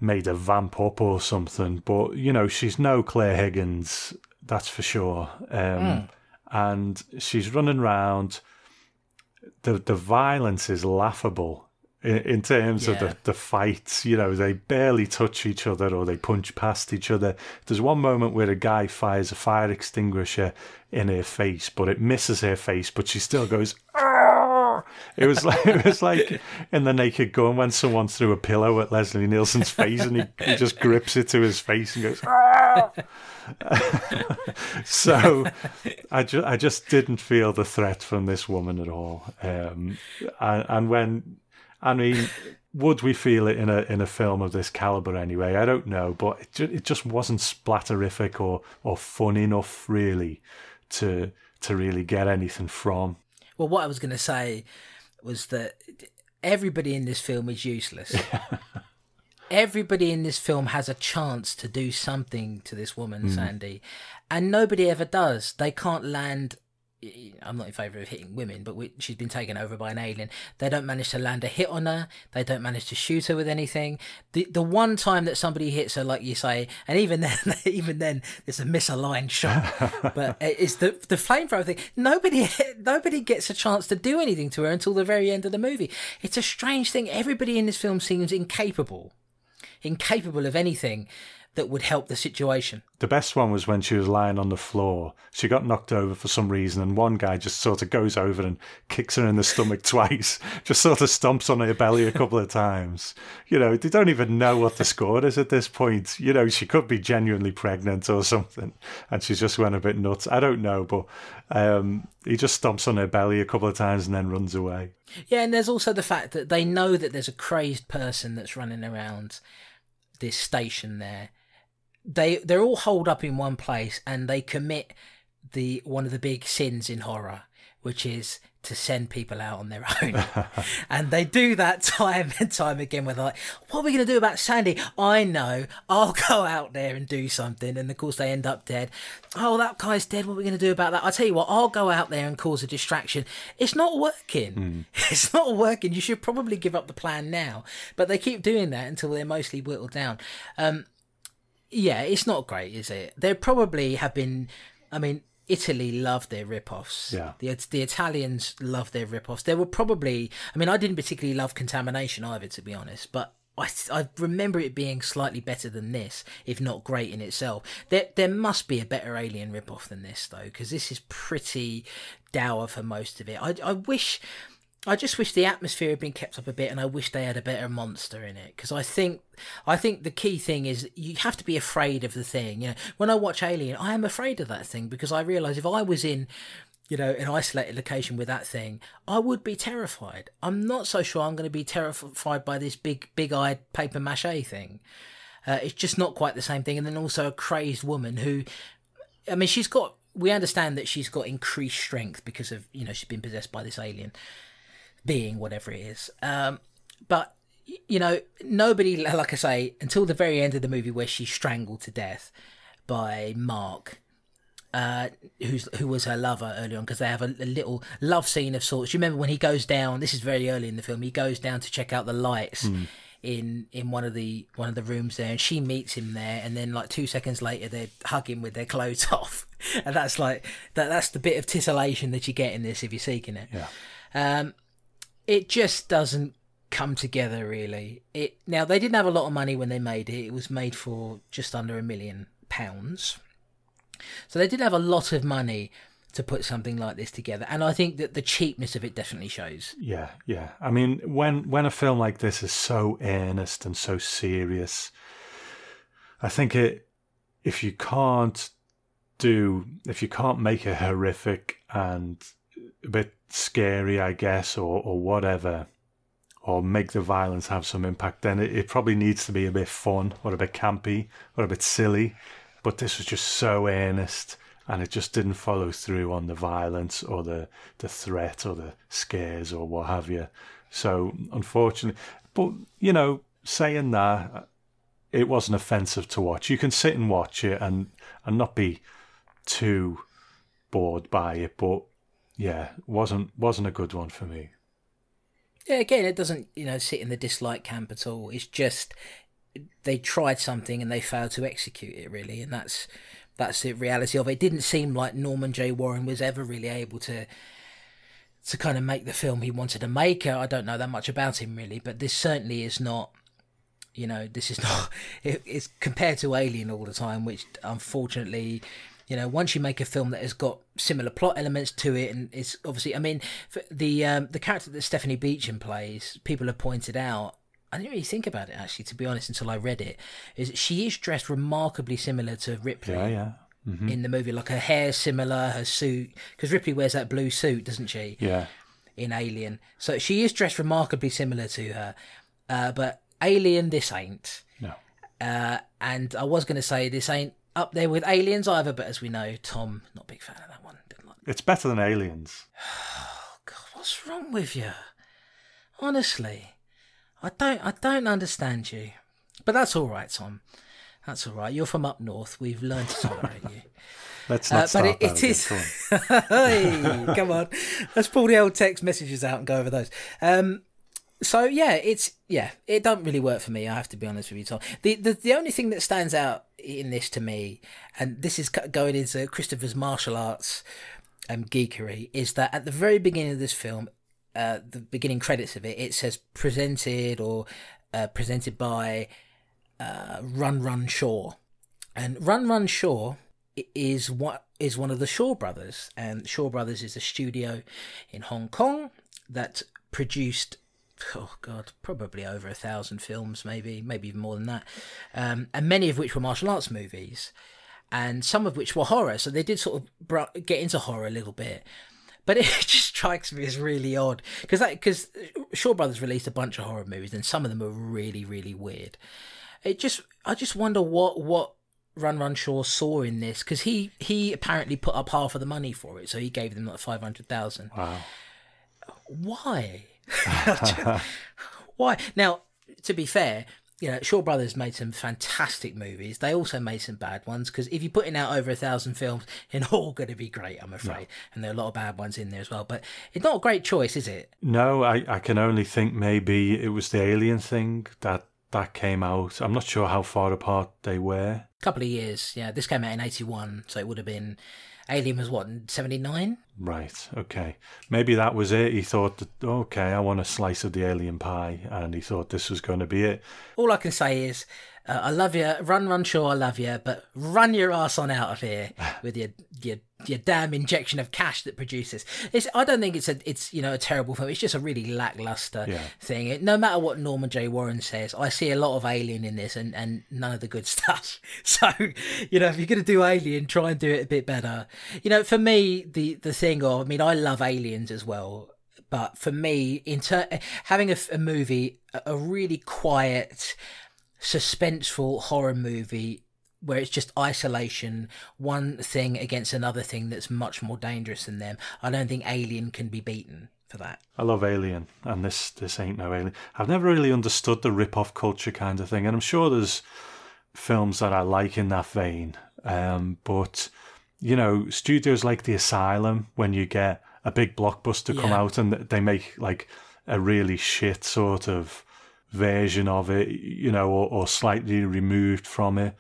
made her vamp up or something, but you know, she's no Clare Higgins, that's for sure. Um, And she's running around. The the violence is laughable in, in terms of the, the fights. You know, they barely touch each other or they punch past each other. There's one moment where a guy fires a fire extinguisher in her face, but it misses her face, but she still goes. "Arr!" It was like it was like in the Naked Gun when someone threw a pillow at Leslie Nielsen's face and he, he just grips it to his face and goes. "Arr!" so I, ju- I just didn't feel the threat from this woman at all. Um, and, and when I mean, would we feel it in a in a film of this caliber anyway? I don't know, but it, ju- it just wasn't splatterific or or fun enough really to to really get anything from. Well, what I was going to say was that everybody in this film is useless. everybody in this film has a chance to do something to this woman, hmm. Sandy, and nobody ever does. They can't land. I'm not in favour of hitting women, but we, she's been taken over by an alien. They don't manage to land a hit on her. They don't manage to shoot her with anything. The the one time that somebody hits her, like you say, and even then, even then, it's a misaligned shot. but it's the the flamethrower thing. Nobody nobody gets a chance to do anything to her until the very end of the movie. It's a strange thing. Everybody in this film seems incapable, incapable of anything that would help the situation. The best one was when she was lying on the floor. She got knocked over for some reason, and one guy just sort of goes over and kicks her in the stomach twice, just sort of stomps on her belly a couple of times. You know, they don't even know what the score is at this point. You know, she could be genuinely pregnant or something, and she's just went a bit nuts. I don't know, but um, he just stomps on her belly a couple of times and then runs away. Yeah, and there's also the fact that they know that there's a crazed person that's running around this station there. They they're all holed up in one place and they commit the one of the big sins in horror, which is to send people out on their own. and they do that time and time again where they're like, What are we gonna do about Sandy? I know, I'll go out there and do something and of course they end up dead. Oh that guy's dead, what are we gonna do about that? I tell you what, I'll go out there and cause a distraction. It's not working. It's not working. You should probably give up the plan now. But they keep doing that until they're mostly whittled down. Um yeah, it's not great, is it? There probably have been. I mean, Italy love their rip-offs. Yeah. The the Italians love their rip-offs. There were probably. I mean, I didn't particularly love Contamination either, to be honest. But I, I remember it being slightly better than this, if not great in itself. There there must be a better Alien ripoff than this though, because this is pretty dour for most of it. I I wish. I just wish the atmosphere had been kept up a bit, and I wish they had a better monster in it. Because I think, I think the key thing is you have to be afraid of the thing. You know, when I watch Alien, I am afraid of that thing because I realise if I was in you know, an isolated location with that thing, I would be terrified. I'm not so sure I'm going to be terrified by this big, big-eyed paper mache thing. Uh, it's just not quite the same thing. And then also a crazed woman who, I mean, she's got. We understand that she's got increased strength because of you know she's been possessed by this alien being, whatever it is. Um, but you know, nobody, like I say, until the very end of the movie where she's strangled to death by Mark uh, who's who was her lover early on because they have a, a, little love scene of sorts. You remember when he goes down? This is very early in the film. He goes down to check out the lights mm. in in one of the one of the rooms there, and she meets him there. And then like two seconds later, they hug him with their clothes off, and that's like that. That's the bit of titillation that you get in this if you're seeking it. Yeah. Um, it just doesn't come together really. It now they didn't have a lot of money when they made it. It was made for just under a million pounds so they did have a lot of money to put something like this together, and I think that the cheapness of it definitely shows. Yeah, yeah. I mean, when when a film like this is so earnest and so serious, I think it if you can't do if you can't make it horrific and a bit scary, I guess, or or whatever, or make the violence have some impact, then it, it probably needs to be a bit fun or a bit campy or a bit silly but this was just so earnest and it just didn't follow through on the violence or the, the threat or the scares or what have you. So, unfortunately, but you know, saying that, it wasn't offensive to watch. You can sit and watch it and, and not be too bored by it, but yeah, wasn't wasn't a good one for me. Yeah, again, it doesn't you know sit in the dislike camp at all. It's just they tried something and they failed to execute it really, and that's that's the reality of it. it. Didn't seem like Norman J. Warren was ever really able to to kind of make the film he wanted to make. I don't know that much about him really, but this certainly is not. You know, this is not. It, it's compared to Alien all the time, which unfortunately you know once you make a film that has got similar plot elements to it and it's obviously i mean the um, the character that stephanie beacham plays people have pointed out I didn't really think about it actually, to be honest, until I read it. Is she is dressed remarkably similar to Ripley. Yeah, yeah. Mm-hmm. In the movie, like her hair similar, her suit, because Ripley wears that blue suit, doesn't she? Yeah. In Alien, so she is dressed remarkably similar to her, uh, but Alien, this ain't. No. Uh, and I was going to say this ain't up there with Aliens either, but as we know, Tom not a big fan of that one. Like it's better than Aliens. Oh God, what's wrong with you? Honestly. I don't I don't understand you. But that's all right, Tom. That's all right. You're from up north. We've learned to tolerate you. Let's not uh, start but it, it is. Come hey, come on. Let's pull the old text messages out and go over those. Um, so yeah, it's yeah, it doesn't really work for me. I have to be honest with you, Tom. The the the only thing that stands out in this to me, and this is going into Christopher's martial arts um, geekery, is that at the very beginning of this film, uh, the beginning credits of it, it says presented or uh, presented by uh, Run Run Shaw, and Run Run Shaw is what is one of the Shaw brothers, and Shaw Brothers is a studio in Hong Kong that produced oh god, probably over a thousand films, maybe, maybe even more than that, um, and many of which were martial arts movies, and some of which were horror. So they did sort of get into horror a little bit, but it just strikes me as really odd because that because Shaw Brothers released a bunch of horror movies and some of them are really really weird. It just I just wonder what what Run Run Shaw saw in this because he he apparently put up half of the money for it, so he gave them like five hundred thousand. Wow. Why? Why? Now, to be fair, you know, Shaw Brothers made some fantastic movies. They also made some bad ones because if you're putting out over a thousand films, they're all going to be great, I'm afraid. No. And there are a lot of bad ones in there as well. But it's not a great choice, is it? No, I, I can only think maybe it was the alien thing that that came out. I'm not sure how far apart they were. A couple of years, yeah. This came out in 81, so it would have been. Alien was what, 79? Right, okay. Maybe that was it. He thought, that, okay, I want a slice of the alien pie, and he thought this was going to be it. All I can say is, uh, I love you, Run, Run, Shaw, I love you, but run your ass on out of here with your your your damn injection of cash that produces. It's I don't think it's a it's you know a terrible film. It's just a really lackluster Yeah. thing. It, no matter what Norman J. Warren says, I see a lot of Alien in this and and none of the good stuff. So you know if you're gonna do Alien, try and do it a bit better. You know, for me the the thing of I mean I love Aliens as well. But for me, in ter- having a movie, a, a really quiet, suspenseful horror movie where it's just isolation, one thing against another thing that's much more dangerous than them. I don't think Alien can be beaten for that. I love Alien, and this this ain't no Alien. I've never really understood the rip-off culture kind of thing, and I'm sure there's films that I like in that vein. Um, but you know, studios like The Asylum, when you get a big blockbuster come Yeah. out and they make like a really shit sort of version of it, you know, or, or slightly removed from it.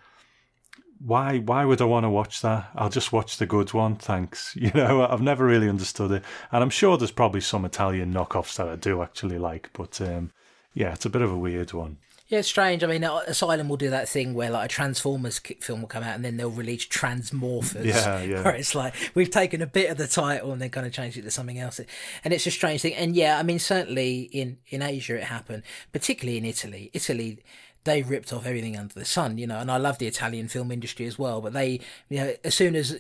Why? Why would I want to watch that? I'll just watch the good one, thanks. You know, I've never really understood it, and I'm sure there's probably some Italian knockoffs that I do actually like, but um, yeah, it's a bit of a weird one. Yeah, it's strange. I mean, uh, Asylum will do that thing where like a Transformers film will come out and then they'll release Transmorphers. Yeah, yeah. Where it's like we've taken a bit of the title and then kind of changed it to something else, and it's a strange thing. And yeah, I mean, certainly in in Asia it happened, particularly in Italy. Italy. They ripped off everything under the sun, you know, and I love the Italian film industry as well. But they, you know, as soon as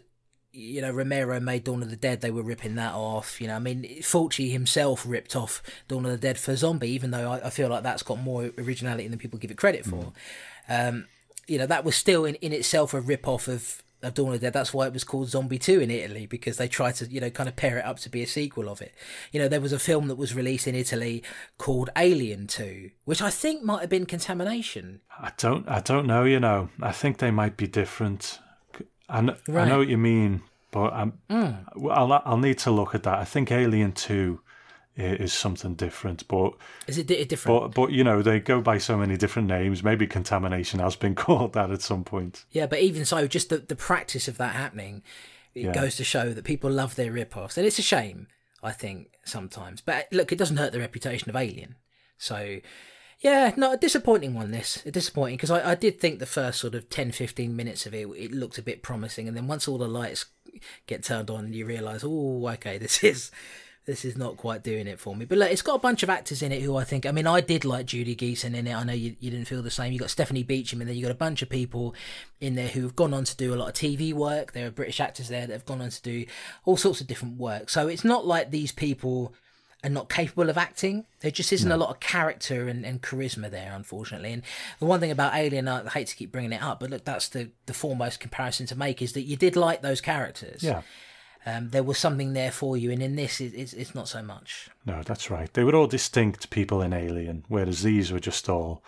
you know, Romero made Dawn of the Dead, they were ripping that off. You know, I mean, Fulci himself ripped off Dawn of the Dead for Zombie, even though I, I feel like that's got more originality than people give it credit for. Um, you know, that was still in, in itself a rip off of, of Dawn of the Dead. That's why it was called Zombie 2 in Italy, because they tried to, you know, kind of pair it up to be a sequel of it. You know, there was a film that was released in Italy called Alien 2, which I think might have been Contamination. I don't, I don't know. You know, I think they might be different. I, kn- I know what you mean, but I'm, hmm. well, I'll, I'll need to look at that. I think Alien Two is something different, but Is it different? but but you know they go by so many different names. Maybe contamination has been called that at some point. Yeah, but even so, just the, the practice of that happening, it Yeah. goes to show that people love their rip-offs. And it's a shame, I think, sometimes. But look, it doesn't hurt the reputation of Alien. So, yeah, no, a disappointing one, this. A disappointing, because I, I did think the first sort of 10, 15 minutes of it, it looked a bit promising. And then once all the lights get turned on, you realise, oh, okay, this is... This is not quite doing it for me, but look, it's got a bunch of actors in it who I think. I mean, I did like Judy Geeson in it. I know you, you didn't feel the same. You got Stephanie Beacham, and then you got a bunch of people in there who have gone on to do a lot of TV work. There are British actors there that have gone on to do all sorts of different work. So it's not like these people are not capable of acting. There just isn't a lot of character and, and charisma there, unfortunately. And the one thing about Alien, I hate to keep bringing it up, but look, that's the, the foremost comparison to make is that you did like those characters. Yeah. Um, there was something there for you, and in this, it, it's, it's not so much. No, that's right. They were all distinct people in Alien, whereas these were just all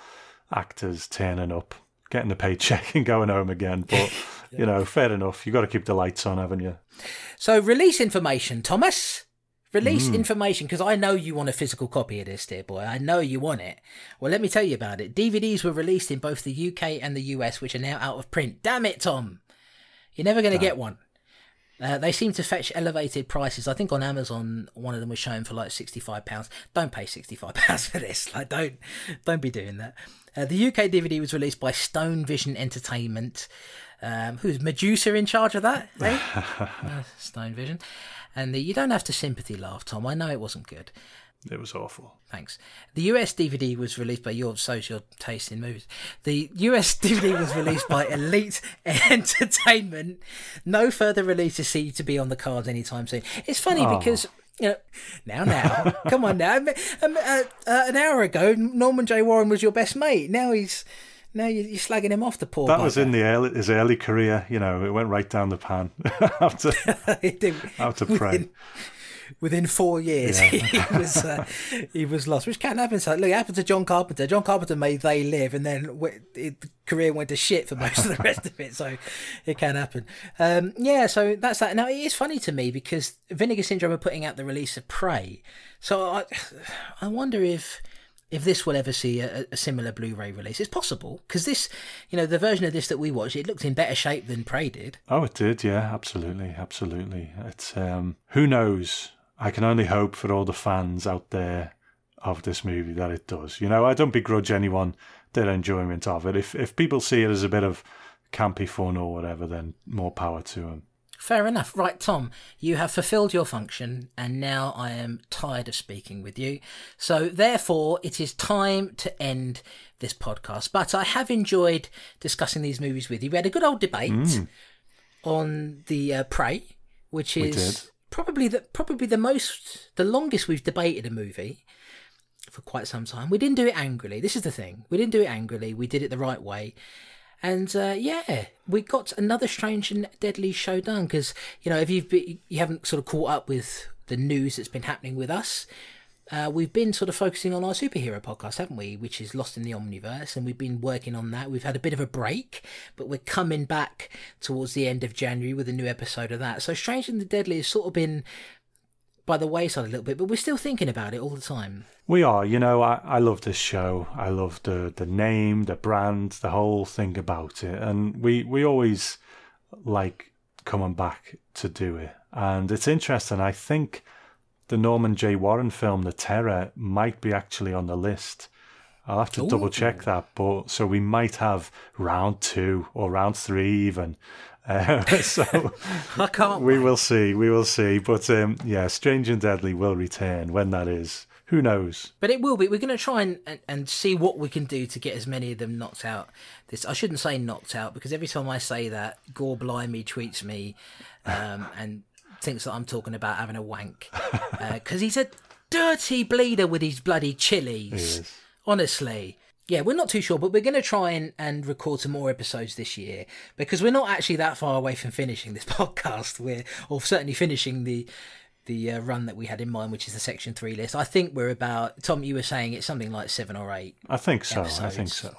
actors turning up, getting a paycheck and going home again. But you know, fair enough. You've got to keep the lights on, haven't you? So, release information, Thomas. Release information because I know you want a physical copy of this, dear boy. I know you want it. Well, let me tell you about it. DVDs were released in both the UK and the US, which are now out of print. Damn it, Tom! You're never going to get one. Uh, they seem to fetch elevated prices. I think on Amazon, one of them was shown for like sixty-five pounds. Don't pay sixty-five pounds for this. Like, don't, don't be doing that. Uh, the UK DVD was released by Stone Vision Entertainment. Um, who's Medusa in charge of that? Eh? Uh, Stone Vision. And the, you don't have to sympathy laugh, Tom. I know it wasn't good. It was awful. Thanks. The US DVD was released by your social taste in movies. The US DVD was released by Elite Entertainment. No further releases seem to be on the cards anytime soon. It's funny because. You know, now, now, come on now. Um, uh, uh, an hour ago, Norman J. Warren was your best mate. Now he's, you- you're slagging him off the poor. That was in the early, his early career. You know, it went right down the pan. after after Prey. within, within four years he was uh, he was lost, which can happen. So look, it happened to John Carpenter. John Carpenter made They Live, and then w- it, the career went to shit for most of the rest of it. So it can happen. Um, yeah, so that's that. Now it is funny to me because Vinegar Syndrome are putting out the release of Prey, so I I wonder if if this will ever see a, a similar Blu-ray release. It's possible because this, you know, the version of this that we watched, it looked in better shape than Prey did. Oh, it did. Yeah, absolutely, absolutely. It's um, who knows. I can only hope for all the fans out there of this movie that it does. You know, I don't begrudge anyone their enjoyment of it. If if people see it as a bit of campy fun or whatever, then more power to them. Fair enough. Right, Tom, you have fulfilled your function, and now I am tired of speaking with you. So, therefore, it is time to end this podcast. But I have enjoyed discussing these movies with you. We had a good old debate mm. on the uh, Prey, which is probably the probably the most the longest we've debated a movie for quite some time. We didn't do it angrily. This is the thing. We didn't do it angrily. We did it the right way. And uh, yeah, we got another strange and deadly show done because you know if you've been, you haven't sort of caught up with the news that's been happening with us, uh, we've been sort of focusing on our superhero podcast, haven't we? Which is Lost in the Omniverse, and we've been working on that. We've had a bit of a break, but we're coming back towards the end of January with a new episode of that. So Strange and the Deadly has sort of been by the wayside a little bit, but we're still thinking about it all the time. We are. You know, I, I love this show. I love the, the name, the brand, the whole thing about it. And we, we always like coming back to do it. And it's interesting. I think the Norman J. Warren film, The Terror, might be actually on the list. I'll have to Ooh. double check that. But so we might have round two or round three even uh, so I can't. We wait. will see. We will see. But um, yeah, Strange and Deadly will return when that is. Who knows? But it will be. We're going to try and, and, and see what we can do to get as many of them knocked out. This I shouldn't say knocked out because every time I say that, Gore Blimey tweets me um, and thinks that I'm talking about having a wank because uh, he's a dirty bleeder with his bloody chilies. Honestly, yeah, we're not too sure, but we're going to try and, and record some more episodes this year because we're not actually that far away from finishing this podcast. We're or certainly finishing the the uh, run that we had in mind, which is the section three list. I think we're about Tom. You were saying it's something like seven or eight. I think so. Episodes, I think so.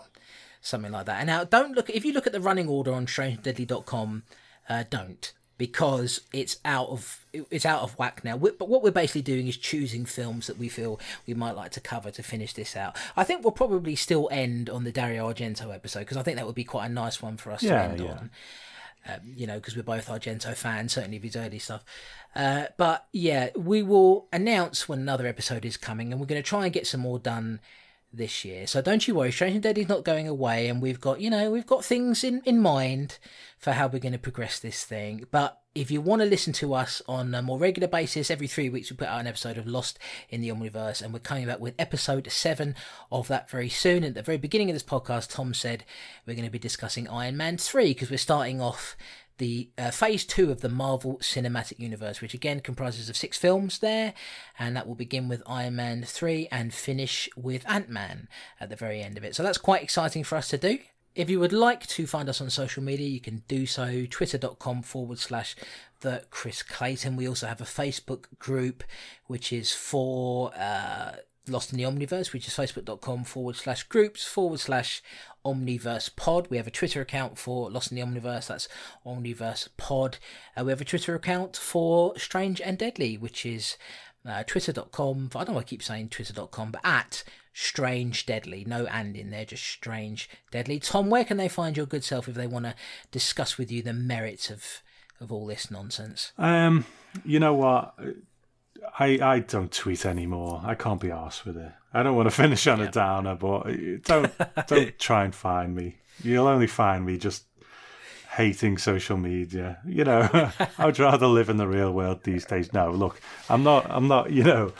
Something like that. And now, don't look if you look at the running order on StrangeDeadly.com. Uh, don't because it's out of it's out of whack now. But what we're basically doing is choosing films that we feel we might like to cover to finish this out. I think we'll probably still end on the Dario Argento episode because I think that would be quite a nice one for us yeah, to end yeah. on. Um, you know, because we're both Argento fans, certainly of his early stuff. Uh, but yeah, we will announce when another episode is coming, and we're going to try and get some more done this year. So don't you worry, Strange and Deadly's not going away, and we've got, you know, we've got things in, in mind for how we're going to progress this thing. But if you want to listen to us on a more regular basis, every three weeks we put out an episode of Lost in the Omniverse, and we're coming back with episode seven of that very soon. At the very beginning of this podcast, Tom said we're going to be discussing Iron Man 3 because we're starting off the uh, phase two of the Marvel Cinematic Universe, which again comprises of six films there, and that will begin with Iron Man 3 and finish with Ant Man at the very end of it. So that's quite exciting for us to do. If you would like to find us on social media, you can do so twitter.com forward slash the Chris Clayton. We also have a Facebook group which is for uh, Lost in the Omniverse, which is facebook.com forward slash groups forward slash Omniverse Pod. We have a Twitter account for Lost in the Omniverse, that's Omniverse Pod. Uh, we have a Twitter account for Strange and Deadly, which is uh, twitter.com. I don't know why I keep saying twitter.com, but at Strange Deadly. No and in there, just Strange Deadly. Tom, where can they find your good self if they want to discuss with you the merits of, of all this nonsense? Um, you know what? I, I don't tweet anymore. I can't be arsed with it. I don't want to finish on yeah. a downer, but don't don't try and find me. You'll only find me just hating social media. You know, I'd rather live in the real world these days. No, look, I'm not. I'm not. You know,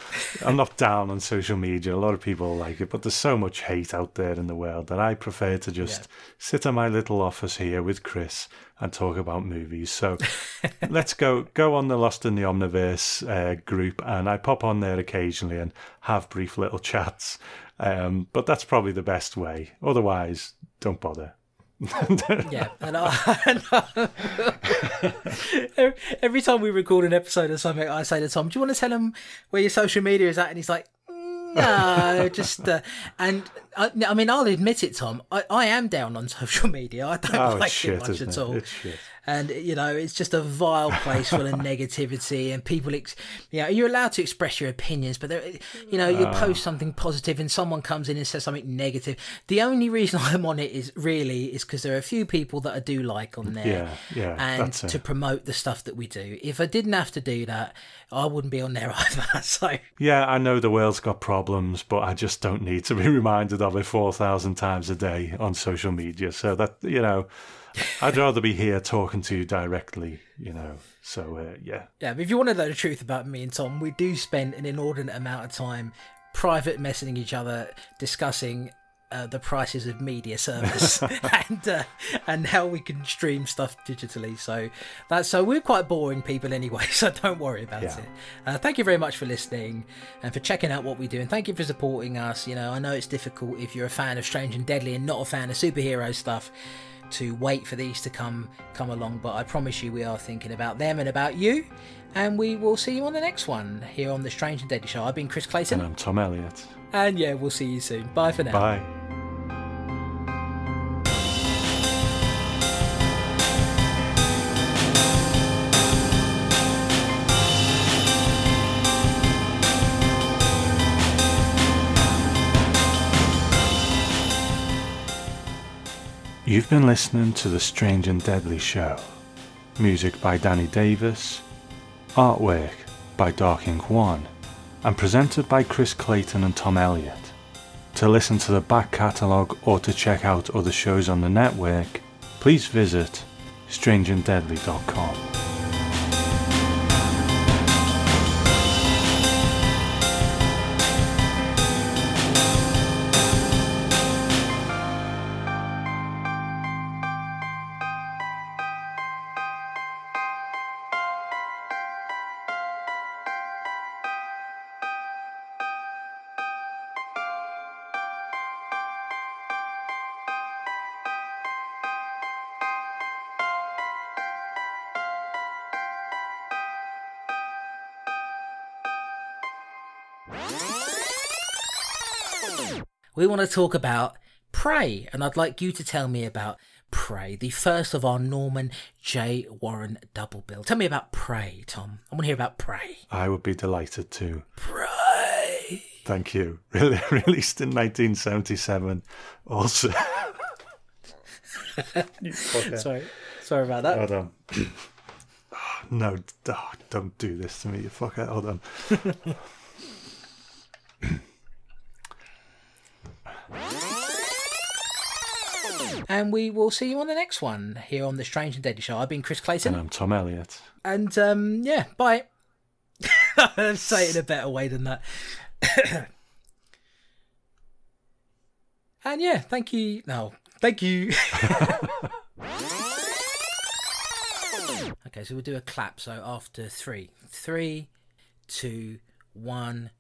I'm not down on social media. A lot of people like it, but there's so much hate out there in the world that I prefer to just yeah. sit in my little office here with Chris and talk about movies. So let's go go on the Lost in the Omniverse uh, group, and I pop on there occasionally and have brief little chats. Um, but that's probably the best way. Otherwise, don't bother. Yeah, and, I, I, every time we record an episode of something, I say to Tom, "Do you want to tell him where your social media is at?" And he's like, "No, just." Uh, and I, I, mean, I'll admit it, Tom. I, I am down on social media. I don't oh, like shit, it much at all. And you know it's just a vile place full of negativity and people ex- you know you're allowed to express your opinions but you know you post ah. something positive and someone comes in and says something negative the only reason i'm on it is really is because there are a few people that i do like on there Yeah, yeah, and that's it. to promote the stuff that we do if i didn't have to do that i wouldn't be on there either so Yeah, I know the world's got problems, but I just don't need to be reminded of it 4,000 times a day on social media. So that, you know, I'd rather be here talking to you directly, you know. So, uh, yeah. Yeah, but if you want to know the truth about me and Tom, we do spend an inordinate amount of time private messaging each other, discussing uh, the prices of media service and uh, and how we can stream stuff digitally. So that's so we're quite boring people anyway. So don't worry about Yeah. it. Uh, thank you very much for listening and for checking out what we do, and thank you for supporting us. You know, I know it's difficult if you're a fan of Strange and Deadly and not a fan of superhero stuff to wait for these to come come along but i promise you we are thinking about them and about you and we will see you on the next one here on the strange and deadly show i've been chris clayton And I'm Tom Elliott. and yeah we'll see you soon bye for now Bye. You've been listening to The Strange and Deadly Show. Music by Danny Davis, artwork by Dark Ink One, and presented by Chris Clayton and Tom Elliott. To listen to the back catalogue or to check out other shows on the network, please visit strangeanddeadly.com. we want to talk about prey and i'd like you to tell me about prey the first of our norman j warren double bill tell me about prey tom i want to hear about prey I would be delighted to. prey Thank you. Really released in 1977. Also, sorry sorry about that hold on. Oh, no, oh, don't do this to me, you fucker. Hold on. and we will see you on the next one here on the strange and deadly show i've been chris clayton And I'm Tom Elliott. And um, yeah, bye. I'll say it in a better way than that. and yeah, thank you. No, thank you. okay, so we'll do a clap. So after three, three, two, one.